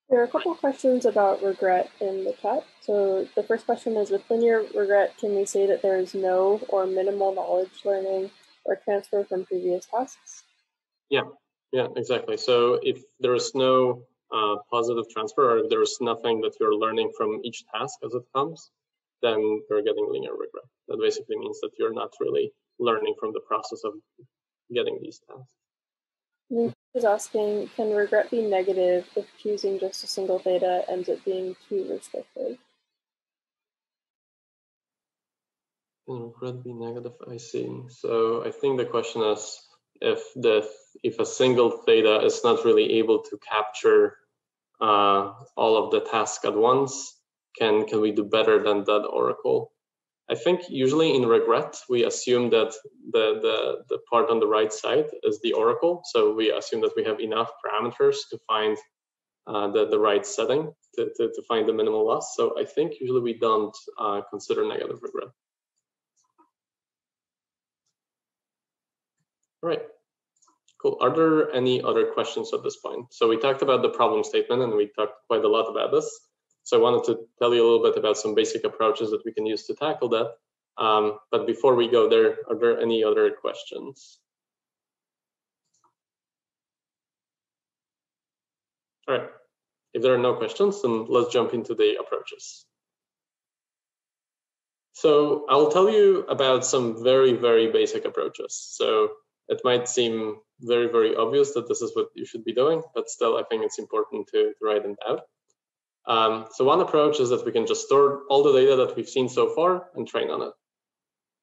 There are a couple questions about regret in the chat. So the first question is, with linear regret, can we say that there is no or minimal knowledge learning or transfer from previous tasks? Yeah, yeah, exactly. So if there is no uh, positive transfer or if there is nothing that you're learning from each task as it comes, then you're getting linear regret. That basically means that you're not really learning from the process of getting these tasks. Luke is asking, can regret be negative if choosing just a single theta ends up being too restrictive? Can regret be negative? I see. So I think the question is if the if a single theta is not really able to capture uh, all of the tasks at once, can can we do better than that oracle? I think usually in regret we assume that the the the part on the right side is the oracle, so we assume that we have enough parameters to find uh, the the right setting to, to, to find the minimal loss. So I think usually we don't uh, consider negative regret. All right. Cool. Are there any other questions at this point? So we talked about the problem statement and we talked quite a lot about this. So I wanted to tell you a little bit about some basic approaches that we can use to tackle that. Um, but before we go there, are there any other questions? All right. If there are no questions, then let's jump into the approaches. So I'll tell you about some very, very basic approaches. So it might seem very, very obvious that this is what you should be doing, but still, I think it's important to, to write it out. Um, so one approach is that we can just store all the data that we've seen so far and train on it,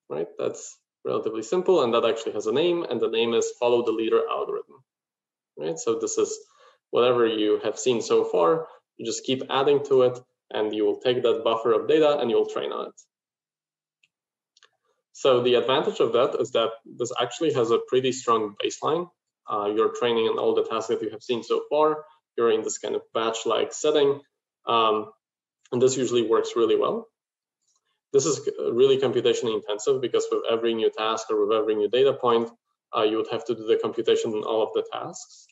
right? That's relatively simple, and that actually has a name, and the name is follow the leader algorithm, right? So this is whatever you have seen so far, you just keep adding to it, and you will take that buffer of data and you'll train on it. So the advantage of that is that this actually has a pretty strong baseline. Uh, you're training on all the tasks that you have seen so far. You're in this kind of batch-like setting, um, and this usually works really well. This is really computationally intensive because with every new task or with every new data point, uh, you would have to do the computation on all of the tasks.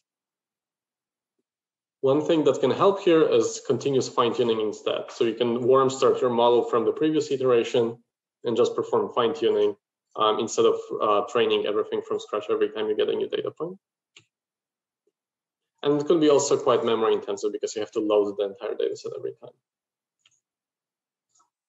One thing that can help here is continuous fine tuning instead. So you can warm start your model from the previous iteration and just perform fine tuning um, instead of uh, training everything from scratch every time you get a new data point. And it could be also quite memory intensive because you have to load the entire data set every time.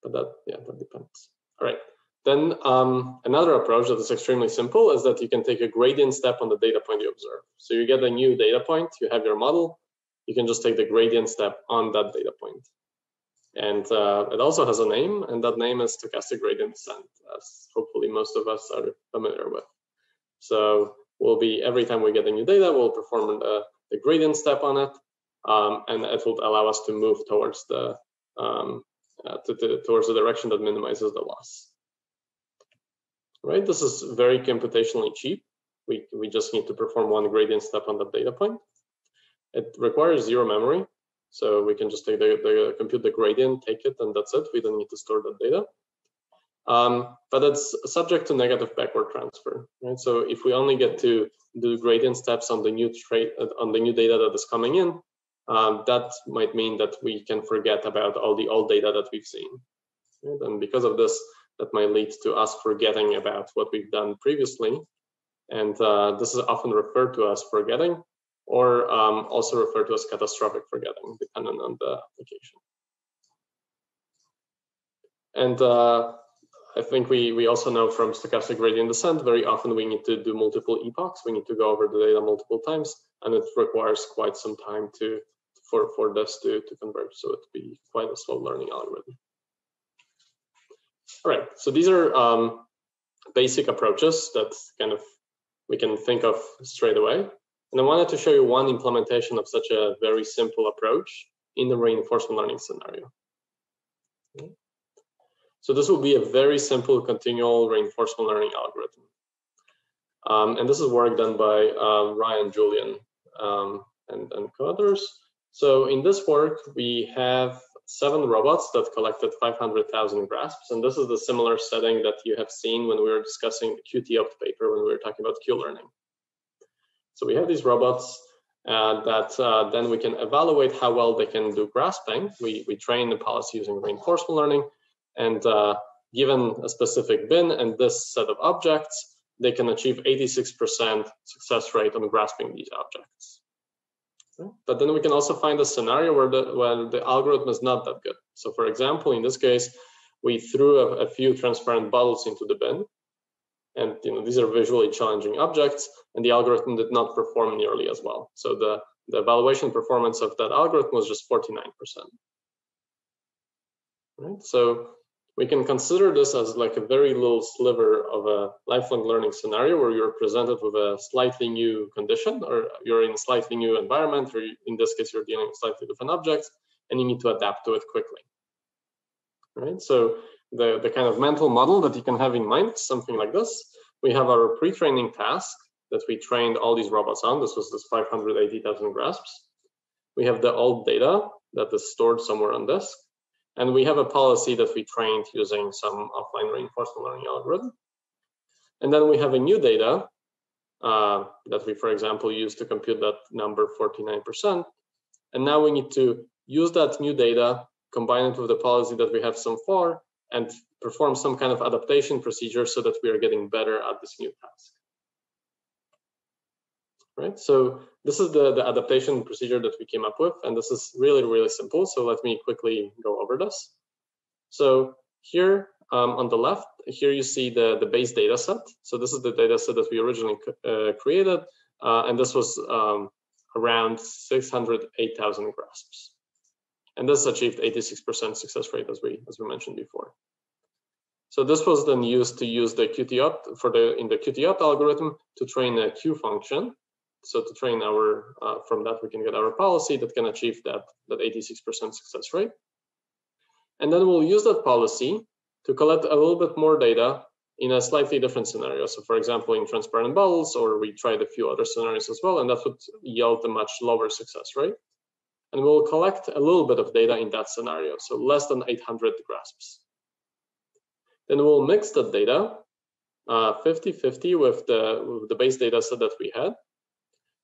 But that, yeah, that depends. All right. Then um, another approach that is extremely simple is that you can take a gradient step on the data point you observe. So you get a new data point, you have your model, you can just take the gradient step on that data point. And uh, it also has a name, and that name is stochastic gradient descent, as hopefully most of us are familiar with. So we'll be, every time we get a new data, we'll perform the, the gradient step on it, um, and it will allow us to move towards the, um, uh, to, to, towards the direction that minimizes the loss. Right, this is very computationally cheap. We, we just need to perform one gradient step on the data point. It requires zero memory, so we can just take the, the compute the gradient, take it, and that's it. We don't need to store that data. Um, but it's subject to negative backward transfer, right? So if we only get to do gradient steps on the new trade on the new data that is coming in, um, that might mean that we can forget about all the old data that we've seen. Right? And because of this, that might lead to us forgetting about what we've done previously. And uh, this is often referred to as forgetting, or um, also referred to as catastrophic forgetting, depending on the application. And uh, I think we, we also know from stochastic gradient descent, very often we need to do multiple epochs. We need to go over the data multiple times, and it requires quite some time to for, for this to, to converge. So it'd be quite a slow learning algorithm. All right, so these are um, basic approaches that kind of we can think of straight away. And I wanted to show you one implementation of such a very simple approach in the reinforcement learning scenario. So this will be a very simple continual reinforcement learning algorithm. Um, and this is work done by uh, Ryan Julian um, and, and co-authors. So in this work, we have seven robots that collected 500,000 grasps. And this is the similar setting that you have seen when we were discussing the QT-Opt paper when we were talking about Q-learning. So we have these robots uh, that uh, then we can evaluate how well they can do grasping. We, we train the policy using reinforcement learning. And uh, given a specific bin and this set of objects, they can achieve 86% success rate on grasping these objects. But then we can also find a scenario where the, where the algorithm is not that good. So for example, in this case, we threw a, a few transparent bottles into the bin and you know, these are visually challenging objects, and the algorithm did not perform nearly as well. So the, the evaluation performance of that algorithm was just 49%. Right? So we can consider this as like a very little sliver of a lifelong learning scenario where you're presented with a slightly new condition or you're in a slightly new environment, or in this case, you're dealing with slightly different objects and you need to adapt to it quickly. Right, so the, the kind of mental model that you can have in mind, something like this. We have our pre-training task that we trained all these robots on. This was this 580,000 grasps. We have the old data that is stored somewhere on disk. And we have a policy that we trained using some offline reinforcement learning algorithm. And then we have a new data uh, that we, for example, use to compute that number 49%. And now we need to use that new data, combine it with the policy that we have so far, and perform some kind of adaptation procedure so that we are getting better at this new task. Right, so this is the, the adaptation procedure that we came up with, and this is really, really simple. So let me quickly go over this. So here um, on the left, here you see the, the base data set. So this is the data set that we originally uh, created, uh, and this was um, around 608,000 grasps. And this achieved 86% success rate as we, as we mentioned before. So this was then used to use the QT for the in the QT algorithm to train a Q function so to train our, uh, from that we can get our policy that can achieve that, that 86% success rate. And then we'll use that policy to collect a little bit more data in a slightly different scenario. So for example, in transparent bubbles, or we tried a few other scenarios as well, and that would yield a much lower success rate. And we'll collect a little bit of data in that scenario, so less than 800 grasps. Then we'll mix that data 50-50 uh, with, the, with the base data set that we had.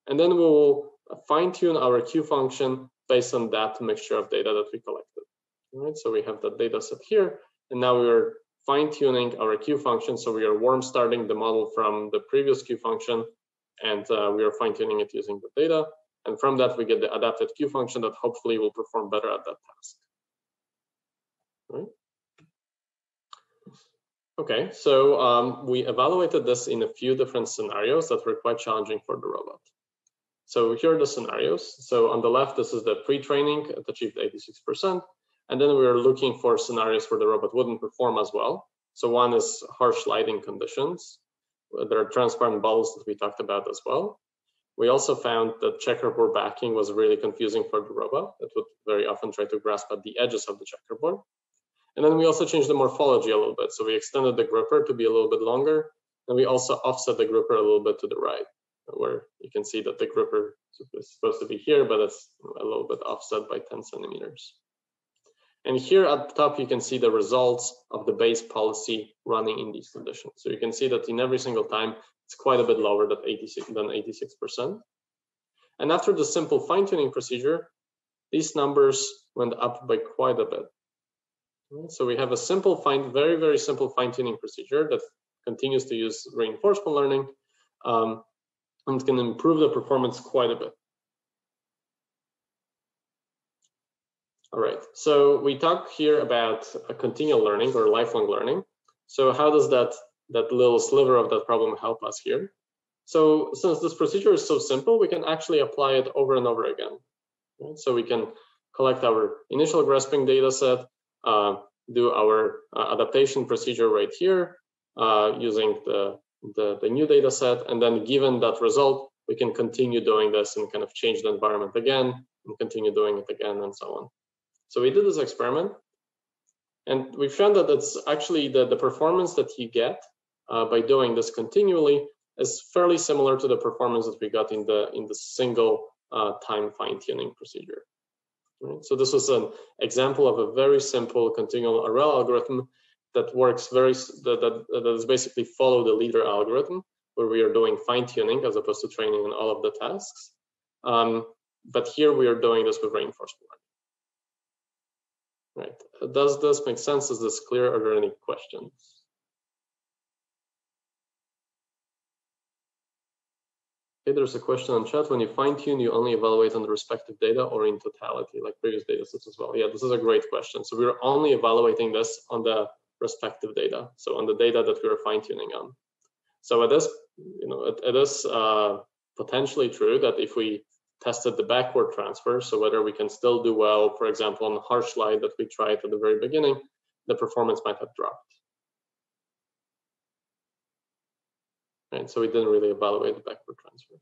And then we will fine tune our Q function based on that mixture of data that we collected. All right, so we have that data set here, and now we're fine tuning our Q function. So we are warm starting the model from the previous Q function, and uh, we are fine tuning it using the data. And from that, we get the adapted Q function that hopefully will perform better at that task. Right. Okay, so um, we evaluated this in a few different scenarios that were quite challenging for the robot. So here are the scenarios. So on the left, this is the pre-training, it achieved 86%. And then we are looking for scenarios where the robot wouldn't perform as well. So one is harsh lighting conditions. There are transparent bubbles that we talked about as well. We also found that checkerboard backing was really confusing for the robot. It would very often try to grasp at the edges of the checkerboard. And then we also changed the morphology a little bit. So we extended the gripper to be a little bit longer, and we also offset the gripper a little bit to the right where you can see that the gripper is supposed to be here, but it's a little bit offset by 10 centimeters. And here at the top, you can see the results of the base policy running in these conditions. So you can see that in every single time, it's quite a bit lower than 86 than 86%. And after the simple fine-tuning procedure, these numbers went up by quite a bit. So we have a simple fine, very, very simple fine-tuning procedure that continues to use reinforcement learning. Um, and can improve the performance quite a bit. All right, so we talk here about a continual learning or lifelong learning. So how does that, that little sliver of that problem help us here? So since this procedure is so simple, we can actually apply it over and over again. Right? So we can collect our initial grasping data set, uh, do our uh, adaptation procedure right here uh, using the the, the new data set. And then given that result, we can continue doing this and kind of change the environment again and continue doing it again and so on. So we did this experiment and we found that it's actually the, the performance that you get uh, by doing this continually is fairly similar to the performance that we got in the in the single uh, time fine-tuning procedure. Right? So this was an example of a very simple continual RL algorithm that works very that, that, that is basically follow the leader algorithm where we are doing fine tuning as opposed to training on all of the tasks. Um, but here we are doing this with reinforcement learning. Right. Does this make sense? Is this clear? Are there any questions? Okay, there's a question on chat. When you fine tune, you only evaluate on the respective data or in totality, like previous data sets as well? Yeah, this is a great question. So we're only evaluating this on the respective data. So on the data that we are fine tuning on. So it is, you know, it, it is uh, potentially true that if we tested the backward transfer, so whether we can still do well, for example, on the harsh light that we tried at the very beginning, the performance might have dropped. Right, so we didn't really evaluate the backward transfer.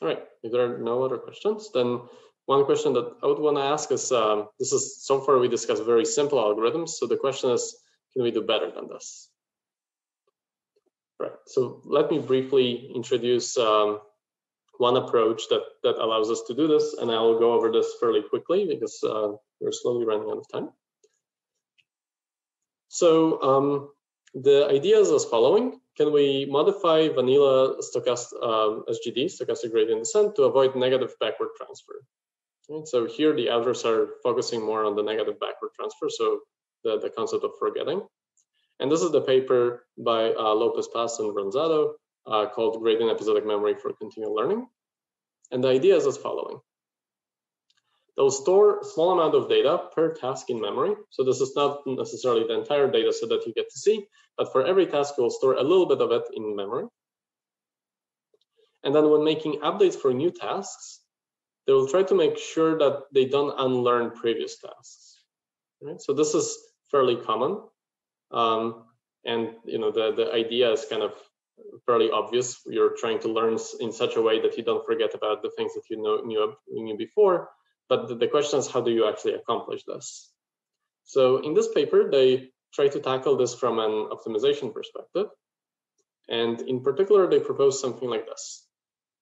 All right, if there are no other questions, then one question that I would want to ask is, um, this is, so far we discussed very simple algorithms. So the question is, can we do better than this? Right, so let me briefly introduce um, one approach that, that allows us to do this, and I will go over this fairly quickly because uh, we're slowly running out of time. So um, the idea is as following. Can we modify vanilla stochastic um, SGD, stochastic gradient descent, to avoid negative backward transfer? Right, so here the authors are focusing more on the negative backward transfer, so the, the concept of forgetting. And this is the paper by uh, Lopez Paz and Ranzato uh, called Gradient Episodic Memory for Continual Learning. And the idea is as following. They'll store a small amount of data per task in memory. So this is not necessarily the entire data set that you get to see, but for every task, we'll store a little bit of it in memory. And then when making updates for new tasks, they will try to make sure that they don't unlearn previous tasks. Right? So this is fairly common. Um, and you know the, the idea is kind of fairly obvious. You're trying to learn in such a way that you don't forget about the things that you know knew, knew before. But the, question is, how do you actually accomplish this? So in this paper, they try to tackle this from an optimization perspective. And in particular, they propose something like this.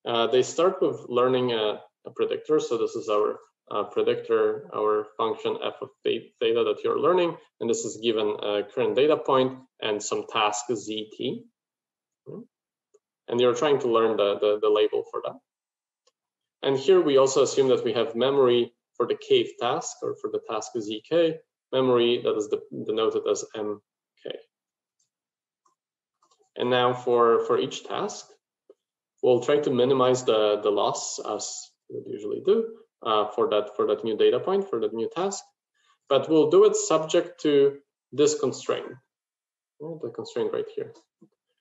Uh, they start with learning a, a, predictor. So this is our uh, predictor, our function f of theta that you're learning. And this is given a current data point and some task zt. And you're trying to learn the, the, the label for that. And here we also assume that we have memory for the cave task or for the task zk, memory that is denoted as mk. And now for, for each task, we'll try to minimize the, the loss as we would usually do uh, for, that, for that new data point, for that new task. But we'll do it subject to this constraint, the constraint right here.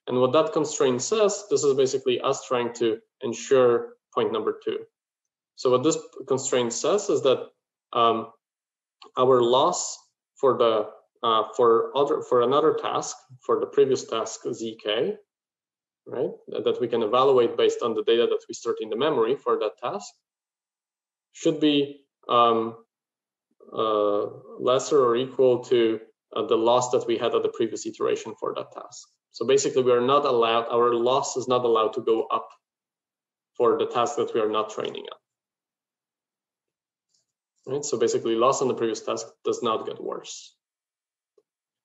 And what that constraint says, this is basically us trying to ensure point number two. So what this constraint says is that um, our loss for the uh, for other for another task for the previous task zk, right, that we can evaluate based on the data that we stored in the memory for that task, should be um, uh, lesser or equal to uh, the loss that we had at the previous iteration for that task. So basically, we are not allowed, our loss is not allowed to go up for the task that we are not training on. Right? So basically, loss on the previous task does not get worse.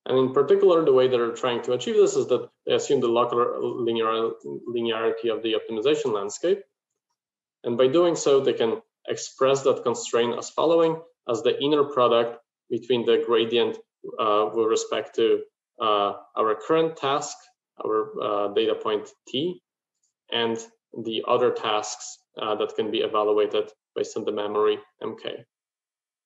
And in particular, the way they're trying to achieve this is that they assume the local linear, linearity of the optimization landscape. And by doing so, they can express that constraint as following, as the inner product between the gradient uh, with respect to uh, our current task, our uh, data point t, and the other tasks uh, that can be evaluated based on the memory mk.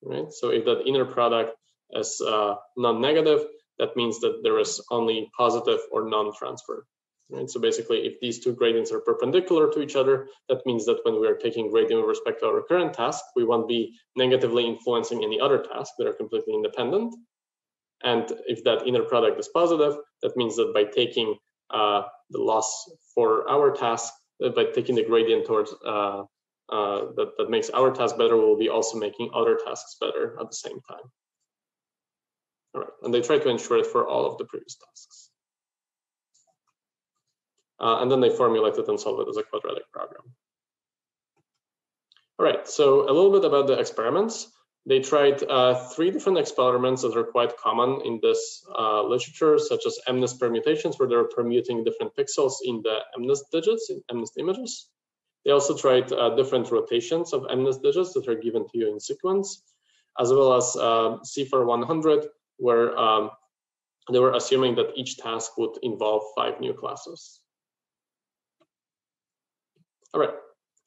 Right. So if that inner product is uh, non-negative, that means that there is only positive or non-transfer. Right. So basically, if these two gradients are perpendicular to each other, that means that when we are taking gradient with respect to our current task, we won't be negatively influencing any other task that are completely independent. And if that inner product is positive, that means that by taking uh, the loss for our task, uh, by taking the gradient towards uh, uh, that, that makes our task better, we'll be also making other tasks better at the same time. All right, and they try to ensure it for all of the previous tasks. Uh, and then they formulate it and solve it as a quadratic program. All right, so a little bit about the experiments. They tried uh, three different experiments that are quite common in this uh, literature, such as MNIST permutations, where they're permuting different pixels in the MNIST digits, in MNIST images. They also tried uh, different rotations of MNIST digits that are given to you in sequence, as well as uh, CIFAR 100, where um, they were assuming that each task would involve five new classes. All right,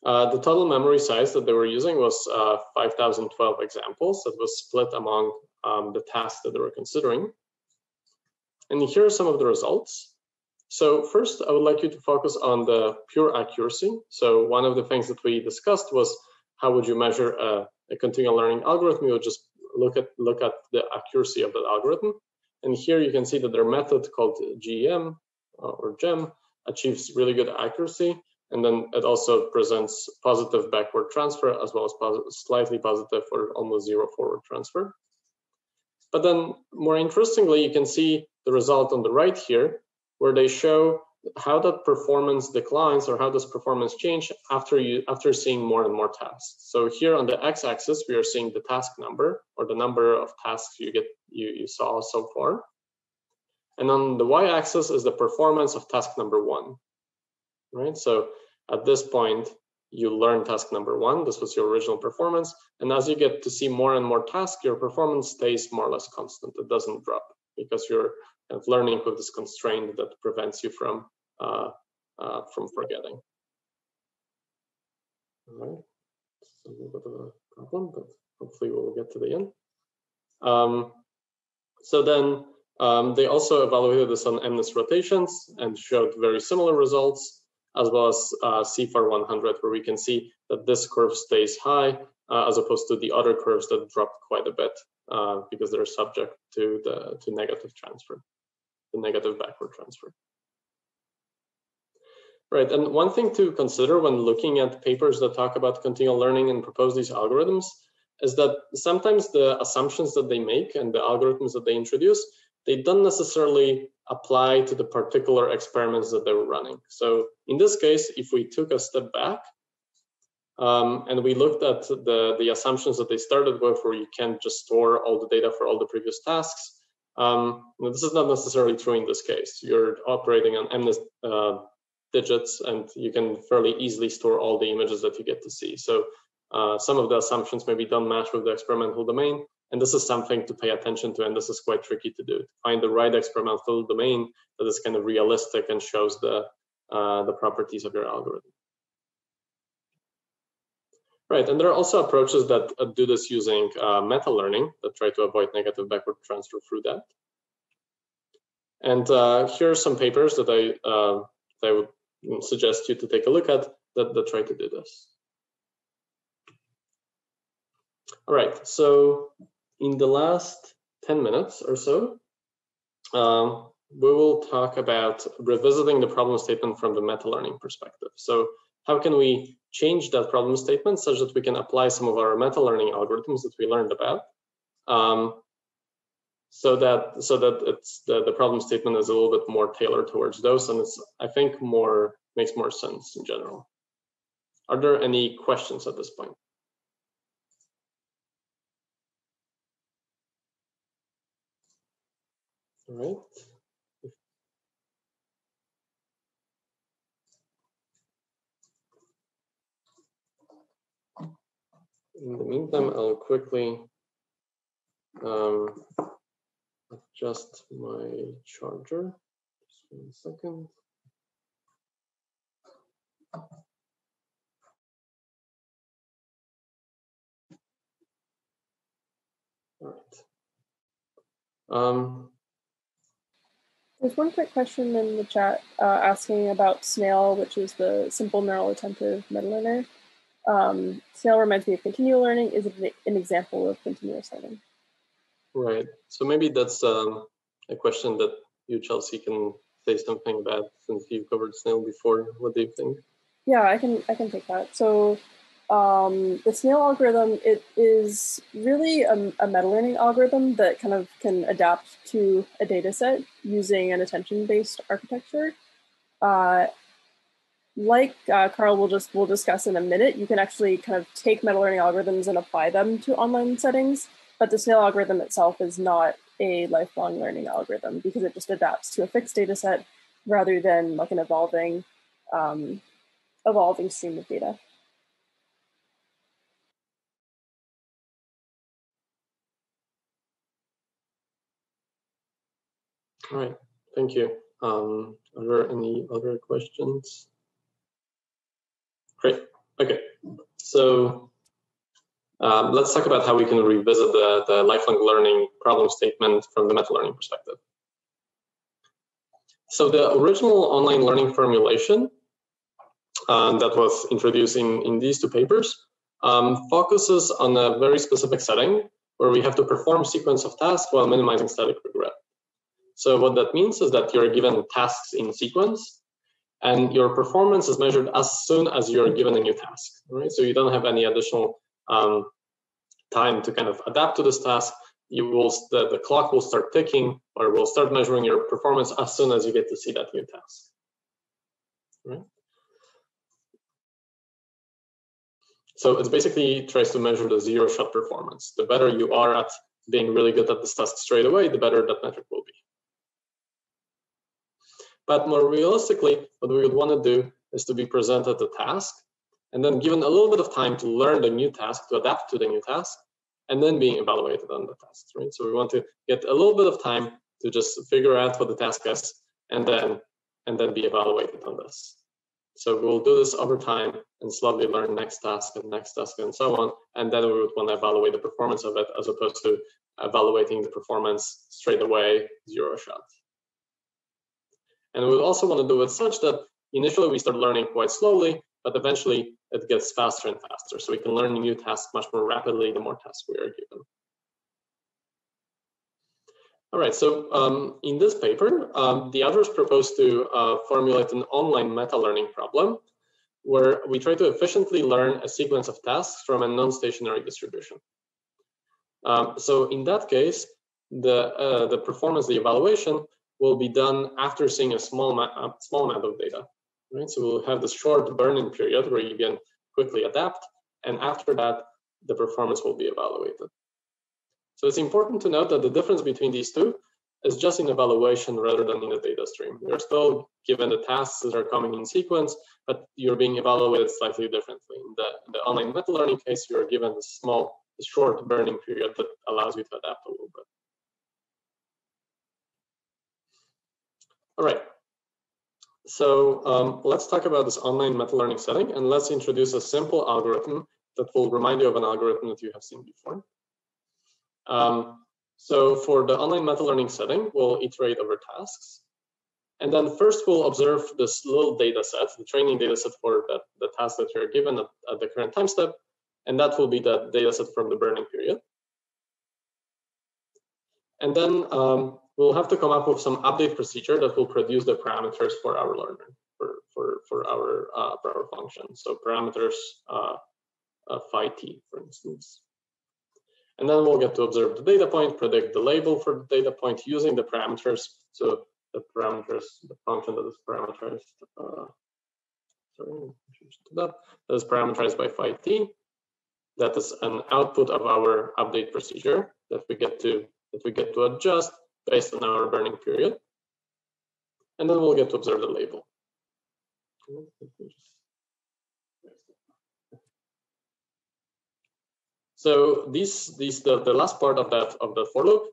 uh, the total memory size that they were using was uh, 5,012 examples that was split among um, the tasks that they were considering. And here are some of the results. So first, I would like you to focus on the pure accuracy. So one of the things that we discussed was how would you measure a, a continual learning algorithm? You would just look at look at the accuracy of that algorithm. And here you can see that their method called GEM uh, or GEM achieves really good accuracy. And then it also presents positive backward transfer as well as slightly positive or almost zero forward transfer. But then more interestingly, you can see the result on the right here, where they show how that performance declines or how does performance change after you after seeing more and more tasks. So here on the x-axis, we are seeing the task number or the number of tasks you get you, you saw so far. And on the y-axis is the performance of task number one. Right. So at this point, you learn task number one. This was your original performance. And as you get to see more and more tasks, your performance stays more or less constant. It doesn't drop because you're kind of learning with this constraint that prevents you from uh, uh, from forgetting. All right, it's a little bit of a problem, but hopefully we'll get to the end. Um, so then um, they also evaluated this on MNIST rotations and showed very similar results, as well as uh, CIFAR 100, where we can see that this curve stays high, uh, as opposed to the other curves that dropped quite a bit uh, because they're subject to the to negative transfer the negative backward transfer. Right, and one thing to consider when looking at papers that talk about continual learning and propose these algorithms is that sometimes the assumptions that they make and the algorithms that they introduce, they don't necessarily apply to the particular experiments that they were running. So in this case, if we took a step back um, and we looked at the, the assumptions that they started with, where you can't just store all the data for all the previous tasks, um, this is not necessarily true in this case. You're operating on MNIST uh, digits, and you can fairly easily store all the images that you get to see. So uh, some of the assumptions maybe don't match with the experimental domain, and this is something to pay attention to, and this is quite tricky to do. To find the right experimental domain that is kind of realistic and shows the uh, the properties of your algorithm. Right, and there are also approaches that uh, do this using uh, meta-learning that try to avoid negative backward transfer through that. And uh, here are some papers that I, uh, that I would suggest you to take a look at that, that try to do this. All right, so in the last 10 minutes or so, um, we will talk about revisiting the problem statement from the meta-learning perspective. So how can we change that problem statement such that we can apply some of our meta learning algorithms that we learned about um, so that so that it's the, the problem statement is a little bit more tailored towards those and it's i think more makes more sense in general. Are there any questions at this point? All right in the meantime, I'll quickly um, adjust my charger. Just one second. All right. Um, There's one quick question in the chat uh, asking about SNAIL, which is the simple neural attentive meta-learner. Um, SNAIL reminds me of continual learning. Is it an example of continuous learning? Right. So maybe that's um, a question that you, Chelsea, can say something about since you've covered SNAIL before. What do you think? Yeah, I can. I can take that. So um, the SNAIL algorithm it is really a, a meta learning algorithm that kind of can adapt to a data set using an attention based architecture. Uh, like uh, Karol will just will discuss in a minute, you can actually kind of take meta learning algorithms and apply them to online settings. But the SNAIL algorithm itself is not a lifelong learning algorithm because it just adapts to a fixed data set rather than like an evolving um, evolving stream of data. All right, thank you. Um, are there any other questions? Great. Okay. So um, let's talk about how we can revisit the, the lifelong learning problem statement from the meta-learning perspective. So the original online learning formulation um, that was introduced in, in these two papers um, focuses on a very specific setting where we have to perform sequence of tasks while minimizing static regret. So what that means is that you're given tasks in sequence, and your performance is measured as soon as you're given a new task. Right? So you don't have any additional um, time to kind of adapt to this task. You will the, the clock will start ticking, or will start measuring your performance as soon as you get to see that new task. Right? So it basically tries to measure the zero shot performance. The better you are at being really good at this task straight away, the better that metric will be. But more realistically, what we would want to do is to be presented a task and then given a little bit of time to learn the new task, to adapt to the new task, and then being evaluated on the task, right? So we want to get a little bit of time to just figure out what the task is and then and then be evaluated on this. So we'll do this over time and slowly learn next task and next task and so on. And then we would want to evaluate the performance of it as opposed to evaluating the performance straight away, zero shot. And we also want to do it such that initially we start learning quite slowly, but eventually it gets faster and faster. So we can learn new tasks much more rapidly the more tasks we are given. All right, so um, in this paper, um, the authors propose to uh, formulate an online meta-learning problem where we try to efficiently learn a sequence of tasks from a non-stationary distribution. Um, so in that case, the, uh, the performance, the evaluation will be done after seeing a small, a small amount of data. Right? So we'll have this short burn-in period where you can quickly adapt, and after that, the performance will be evaluated. So it's important to note that the difference between these two is just in evaluation rather than in the data stream. You're still given the tasks that are coming in sequence, but you're being evaluated slightly differently. In the, in the online meta learning case, you're given a small, a short burn-in period that allows you to adapt a little bit. All right. So um, let's talk about this online meta learning setting and let's introduce a simple algorithm that will remind you of an algorithm that you have seen before. Um, so for the online meta learning setting, we'll iterate over tasks. And then first we'll observe this little data set, the training data set for the, the task that you're given at, at the current time step. And that will be the data set from the burn-in period. And then um, we'll have to come up with some update procedure that will produce the parameters for our learner, for, for, for, our, uh, for our function. So parameters uh, uh, phi t, for instance. And then we'll get to observe the data point, predict the label for the data point using the parameters. So the parameters, the function that is parameterized, uh, sorry, that, that is parameterized by phi t. That is an output of our update procedure that we get to that we get to adjust based on our burn-in period. And then we'll get to observe the label. So these, these the, the last part of that of the for loop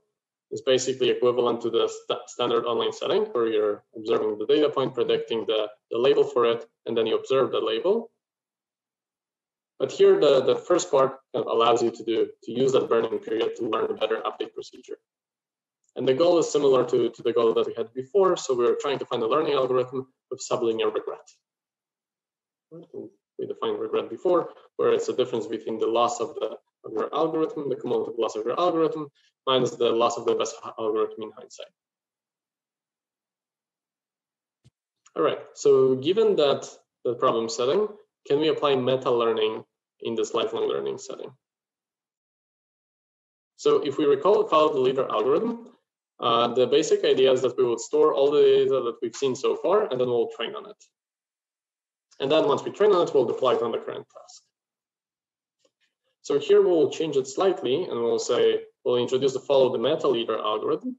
is basically equivalent to the st standard online setting where you're observing the data point, predicting the, the label for it, and then you observe the label. But here, the, the first part allows you to do to use that burn-in period to learn a better update procedure. And the goal is similar to, to the goal that we had before. So we're trying to find a learning algorithm with sublinear regret. We defined regret before, where it's a difference between the loss of the of your algorithm, the cumulative loss of your algorithm, minus the loss of the best algorithm in hindsight. All right, so given that the problem setting, can we apply meta learning in this lifelong learning setting? So if we recall follow the leader algorithm, uh, the basic idea is that we would store all the data that we've seen so far, and then we'll train on it. And then once we train on it, we'll deploy it on the current task. So here we'll change it slightly and we'll say, we'll introduce the follow the meta leader algorithm,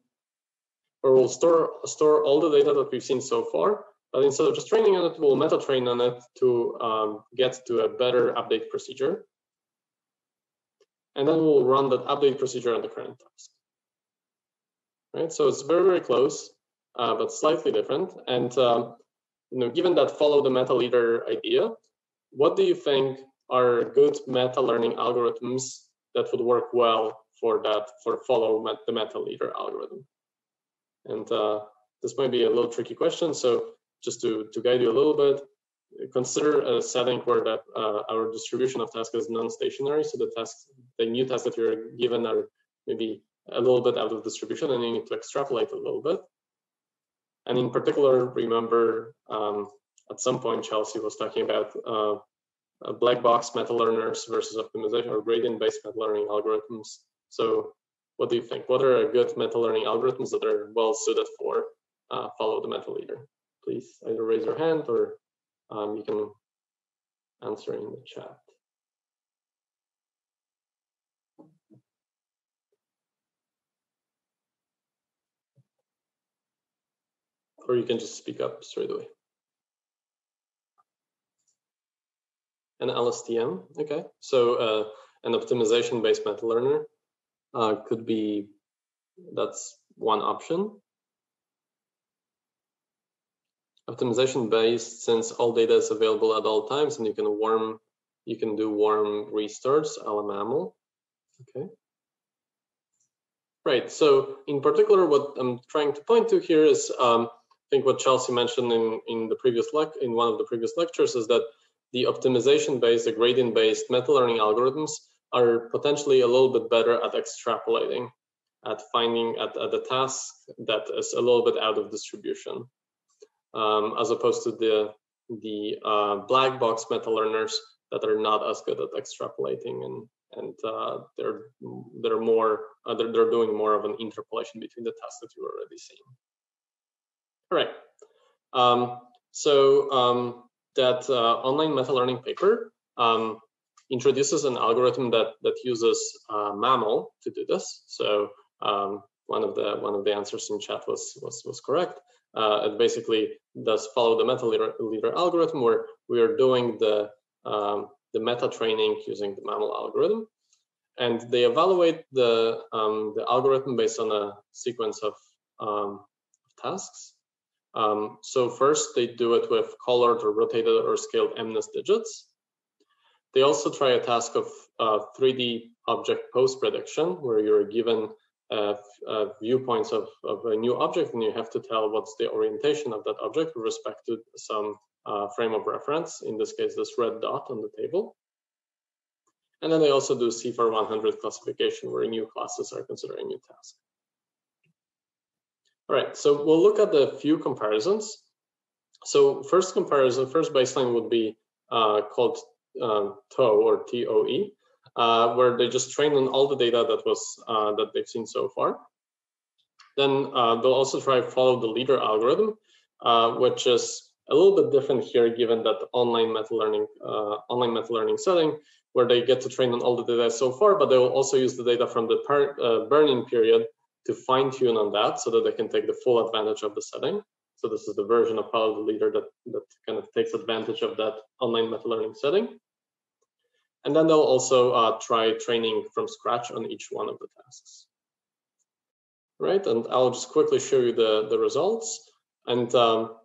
where we'll store, store all the data that we've seen so far, but instead of just training on it, we'll meta train on it to um, get to a better update procedure. And then we'll run that update procedure on the current task. Right, so it's very, very close, uh, but slightly different. And um, you know, given that follow the meta leader idea, what do you think are good meta learning algorithms that would work well for that for follow the meta leader algorithm? And uh, this might be a little tricky question so just to, to guide you a little bit consider a setting where that uh, our distribution of tasks is non-stationary. So the tasks the new tasks that you're given are maybe a little bit out of distribution and you need to extrapolate a little bit. And in particular, remember um, at some point Chelsea was talking about uh, black box meta learners versus optimization or gradient based meta learning algorithms. So what do you think? What are good meta learning algorithms that are well suited for uh, follow the meta leader? Please either raise your hand or um, you can answer in the chat. Or you can just speak up straight away. An LSTM, okay. So uh, an optimization-based meta learner uh, could be, that's one option. Optimization based, since all data is available at all times and you can warm, you can do warm restarts a la MAML. Okay. Right, so in particular, what I'm trying to point to here is, um, think what Chelsea mentioned in, in the previous lec in one of the previous lectures is that the optimization-based, the gradient-based meta learning algorithms are potentially a little bit better at extrapolating, at finding at, at the task that is a little bit out of distribution, um, as opposed to the the uh, black box meta learners that are not as good at extrapolating and and uh, they're they're more uh, they're, they're doing more of an interpolation between the tasks that you're already seeing. All right. Um, so um, that uh, online meta learning paper um, introduces an algorithm that that uses uh, MAML to do this. So um, one of the one of the answers in chat was was was correct. Uh, it basically does follow the meta leader, algorithm where we are doing the um, the meta training using the MAML algorithm, and they evaluate the um, the algorithm based on a sequence of tasks. Um, so first they do it with colored or rotated or scaled MNIST digits. They also try a task of uh, 3D object pose prediction, where you're given uh, uh, viewpoints of, of, a new object and you have to tell what's the orientation of that object with respect to some uh, frame of reference, in this case, this red dot on the table. And then they also do CIFAR 100 classification, where new classes are considered a new task. All right, so we'll look at the few comparisons. So first comparison, first baseline would be uh, called um, TOE or TOE, uh, where they just train on all the data that was uh, that they've seen so far. Then uh, they'll also try to follow the leader algorithm, uh, which is a little bit different here, given that online meta learning uh, online meta learning setting, where they get to train on all the data so far, but they will also use the data from the uh, burn-in period to fine tune on that so that they can take the full advantage of the setting. So this is the version of the Leader that, that kind of takes advantage of that online meta learning setting. And then they'll also uh, try training from scratch on each one of the tasks. Right, and I'll just quickly show you the, the results. And um,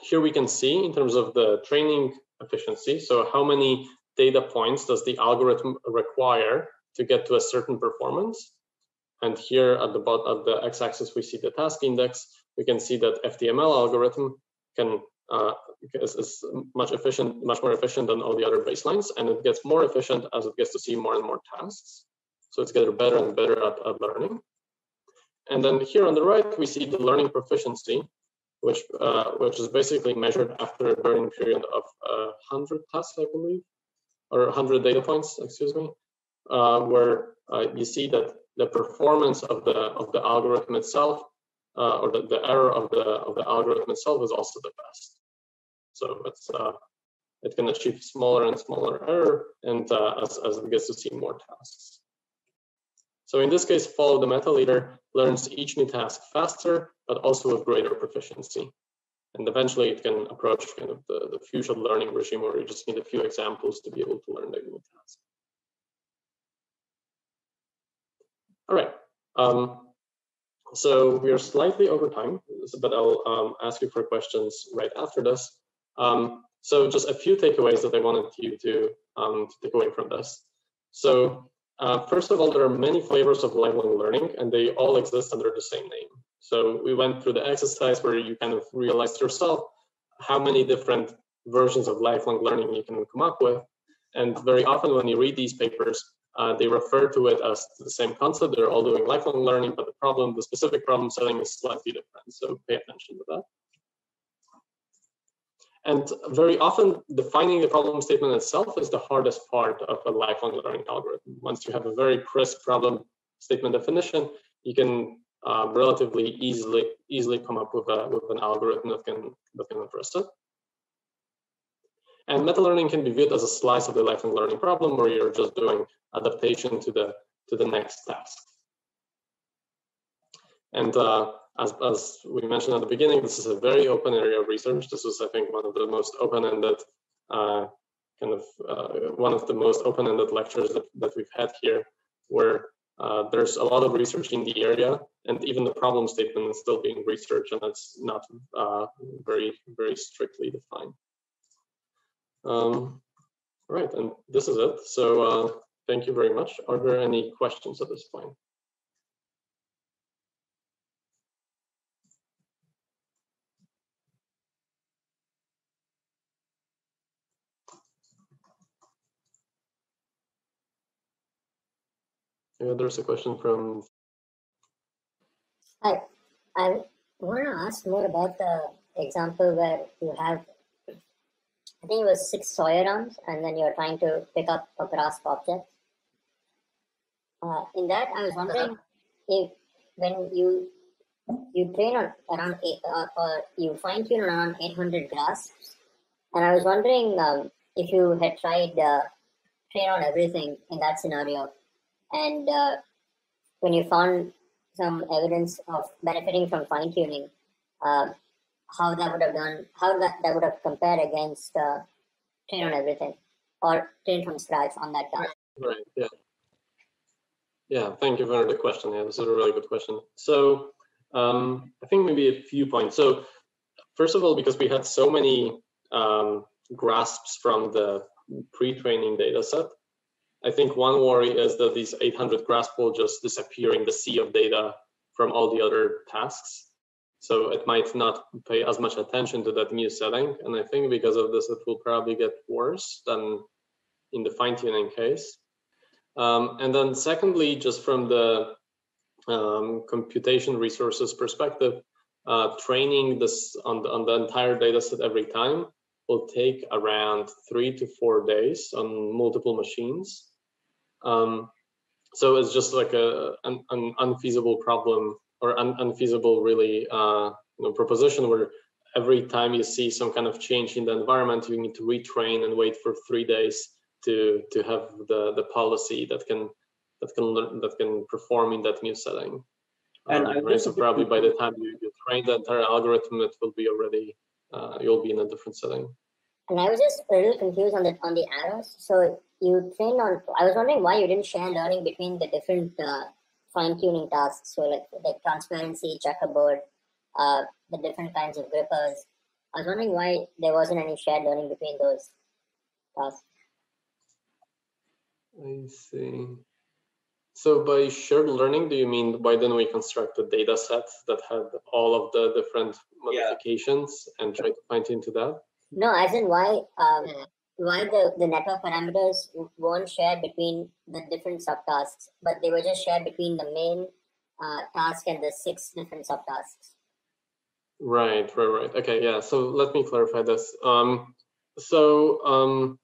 here we can see in terms of the training efficiency, so how many data points does the algorithm require to get to a certain performance? And here at the bottom of the x-axis, we see the task index. We can see that FTML algorithm can uh, is, is, much efficient, much more efficient than all the other baselines, and it gets more efficient as it gets to see more and more tasks. So it's getting better and better at, at learning. And then here on the right, we see the learning proficiency, which uh, which is basically measured after a burn-in period of uh, 100 tasks, I believe, or 100 data points, excuse me, uh, where uh, you see that the performance of the of the algorithm itself uh, or the, the error of the of the algorithm itself is also the best. So it's uh, it can achieve smaller and smaller error and uh, as, as it gets to see more tasks. So in this case, follow the meta leader learns each new task faster, but also with greater proficiency. And eventually it can approach kind of the, the future learning regime where you just need a few examples to be able to learn the new task. All right. Um, so we are slightly over time, but I'll um, ask you for questions right after this. Um, so just a few takeaways that I wanted you to, um, to take away from this. So uh, first of all, there are many flavors of lifelong learning, and they all exist under the same name. So we went through the exercise where you kind of realized yourself how many different versions of lifelong learning you can come up with. And very often when you read these papers, uh, they refer to it as the same concept. They're all doing lifelong learning, but the problem, the specific problem setting is slightly different. So pay attention to that. And very often defining the problem statement itself is the hardest part of a lifelong learning algorithm. Once you have a very crisp problem statement definition, you can uh, relatively easily easily come up with a with an algorithm that can that can address it. And meta learning can be viewed as a slice of the lifelong learning problem where you're just doing adaptation to the to the next task. And uh, as, as we mentioned at the beginning, this is a very open area of research. This is, I think, one of the most open-ended, uh, kind of uh, one of the most open-ended lectures that, that we've had here, where uh, there's a lot of research in the area, and even the problem statement is still being researched, and it's not uh, very, very strictly defined. Um, right, and this is it. So uh, thank you very much. Are there any questions at this point? Yeah, there's a question from. Hi, I want to ask more about the example where you have, I think it was six Sawyer arms, and then you're trying to pick up a grasp object. Uh, in that, I was wondering if when you you train on around eight, uh, or you fine tune around 800 grasps, and I was wondering um, if you had tried uh, train on everything in that scenario and uh, when you found some evidence of benefiting from fine tuning, uh, how that would have done, how that, that would have compared against uh, train on everything or train from scratch on that task. Right. Yeah. Yeah. Thank you for the question. Yeah, this is a really good question. So um, I think maybe a few points. So first of all, because we had so many um, grasps from the pre-training data set, I think one worry is that these 800 grasps will just disappear in the sea of data from all the other tasks. So it might not pay as much attention to that new setting. And I think because of this, it will probably get worse than in the fine tuning case. Um, and then secondly, just from the um, computation resources perspective, uh, training this on the, on the entire data set every time will take around three to four days on multiple machines. Um, so it's just like a an, an unfeasible problem or un, unfeasible really uh, you know, proposition where every time you see some kind of change in the environment, you need to retrain and wait for three days to to have the the policy that can that can learn that can perform in that new setting. And um, right? so probably by the time you, you train the entire algorithm, it will be already uh, you'll be in a different setting. And I was just a little confused on the on the arrows. So you trained on. I was wondering why you didn't share learning between the different uh, fine tuning tasks. So like like transparency, checkerboard, uh, the different kinds of grippers. I was wondering why there wasn't any shared learning between those tasks. I see. So by shared learning, do you mean why didn't we construct a data set that had all of the different modifications yeah. and try to fine tune to that? No, as in why um, why the, the network parameters weren't shared between the different subtasks, but they were just shared between the main uh, task and the six different subtasks. Right, right, right. Okay, yeah. So let me clarify this. Um, so um,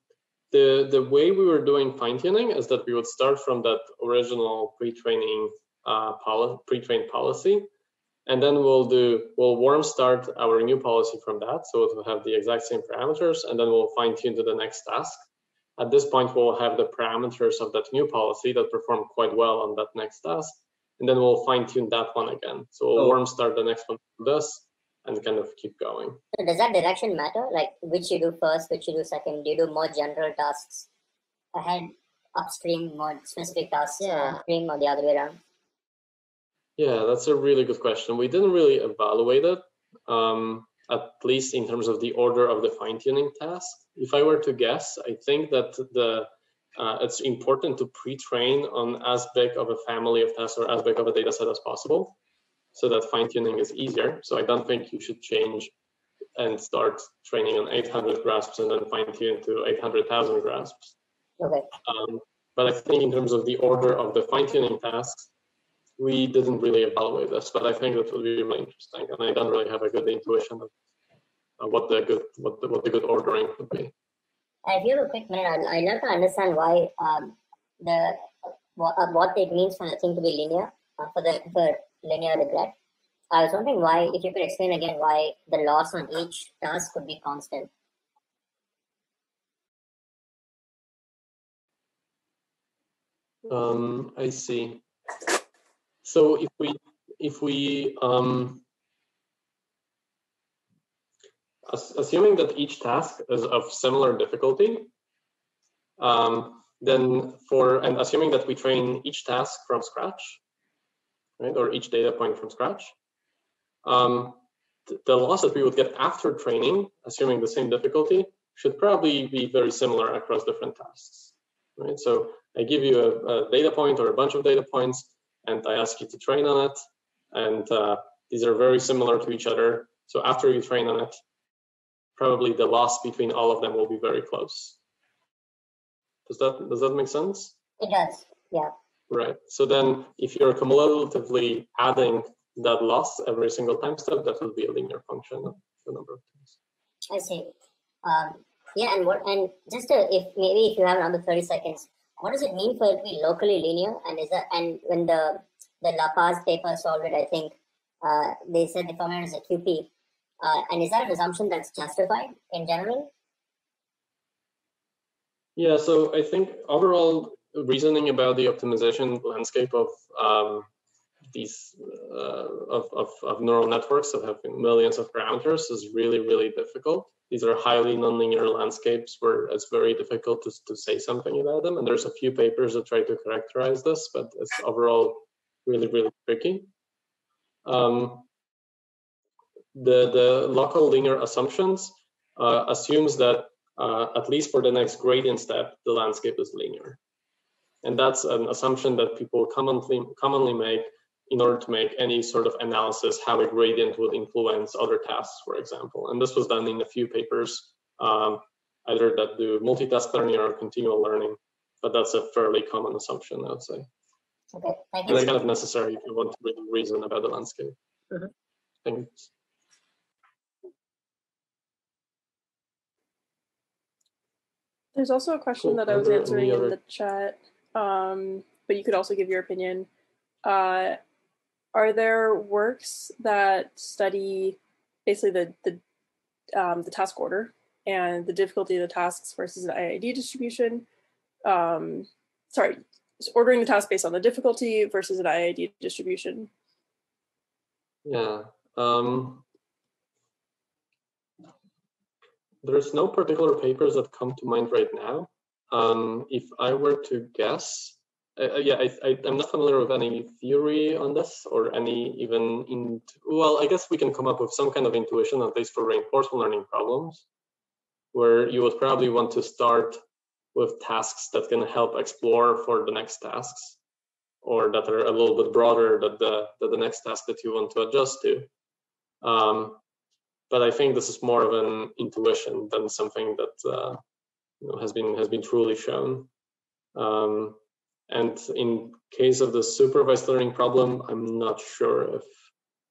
the the way we were doing fine tuning is that we would start from that original pre-training uh, poli- pre-trained policy, and then we'll do, we'll warm start our new policy from that. So it will have the exact same parameters and then we'll fine tune to the next task. At this point, we'll have the parameters of that new policy that perform quite well on that next task. And then we'll fine tune that one again. So we'll oh. warm start the next one from this and kind of keep going. So does that direction matter? Like which you do first, which you do second? Do you do more general tasks ahead, upstream, more specific tasks yeah. upstream, or the other way around? Yeah, that's a really good question. We didn't really evaluate it, um, at least in terms of the order of the fine tuning task. If I were to guess, I think that the uh, it's important to pre-train on as big of a family of tests or as big of a data set as possible so that fine tuning is easier. So I don't think you should change and start training on 800 grasps and then fine tune to 800,000 grasps. Okay. Um, but I think in terms of the order of the fine-tuning tasks, we didn't really evaluate this, but I think that would be really interesting, and I don't really have a good intuition of uh, what the good what the, what the good ordering would be. If you have a quick minute, I'd, I'd love to understand why um, the what, uh, what it means for the thing to be linear uh, for the for linear regret. I was wondering why, if you could explain again why the loss on each task could be constant. Um, I see. So if we if we um, assuming that each task is of similar difficulty, um, then for and assuming that we train each task from scratch, right, or each data point from scratch, um, th the loss that we would get after training, assuming the same difficulty, should probably be very similar across different tasks, right? So I give you a, a, data point or a bunch of data points, and I ask you to train on it. And uh, these are very similar to each other. So after you train on it, probably the loss between all of them will be very close. Does that does that make sense? It does. Yeah. Right. So then, if you're cumulatively adding that loss every single time step, that will be a linear function of the number of times. I see. Um, yeah, and what and just to, if maybe if you have another thirty seconds, what does it mean for it to be locally linear? And is that and when the the Lopez-Paz paper solved it, I think uh, they said the formula is a QP. Uh, and is that an assumption that's justified in general? Yeah, so I think overall reasoning about the optimization landscape of um, these uh, of, of, of, neural networks that have millions of parameters is really, really difficult. These are highly nonlinear landscapes where it's very difficult to, to say something about them. And there's a few papers that try to characterize this, but it's overall really, really tricky. Um, the, the local linear assumptions uh, assumes that uh, at least for the next gradient step, the landscape is linear. And that's an assumption that people commonly, commonly make in order to make any sort of analysis how a gradient would influence other tasks, for example. And this was done in a few papers, um, either that do multitask learning or continual learning, but that's a fairly common assumption, I would say. Okay, thank you. And it's kind of necessary if you want to really reason about the landscape. Mm -hmm. Thanks. There's also a question cool. that I was answering in the chat, um, but you could also give your opinion. Uh, are there works that study basically the the um, the task order and the difficulty of the tasks versus an IID distribution? Um, sorry, ordering the task based on the difficulty versus an IID distribution. Yeah. Um, there's no particular papers that come to mind right now. Um, if I were to guess, uh, uh, yeah, I, am not familiar with any theory on this or any even in, well, I guess we can come up with some kind of intuition, at least for reinforcement learning problems, where you would probably want to start with tasks that can help explore for the next tasks or that are a little bit broader than the, than the next task that you want to adjust to. Um, but I think this is more of an intuition than something that uh, you know, has been has been truly shown. Um, and in case of the supervised learning problem, I'm not sure if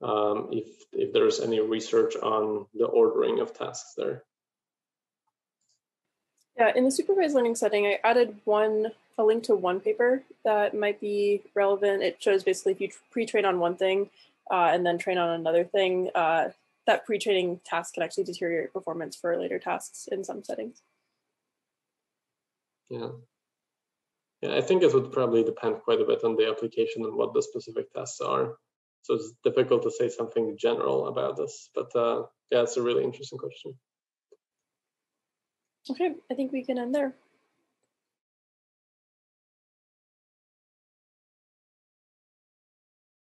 um, if if there's any research on the ordering of tasks there. Yeah, in the supervised learning setting, I added one a link to one paper that might be relevant. It shows basically if you pre-train on one thing uh, and then train on another thing, uh, that pre-training task can actually deteriorate performance for later tasks in some settings. Yeah. Yeah, I think it would probably depend quite a bit on the application and what the specific tasks are. So it's difficult to say something general about this, but uh, yeah, it's a really interesting question. Okay, I think we can end there.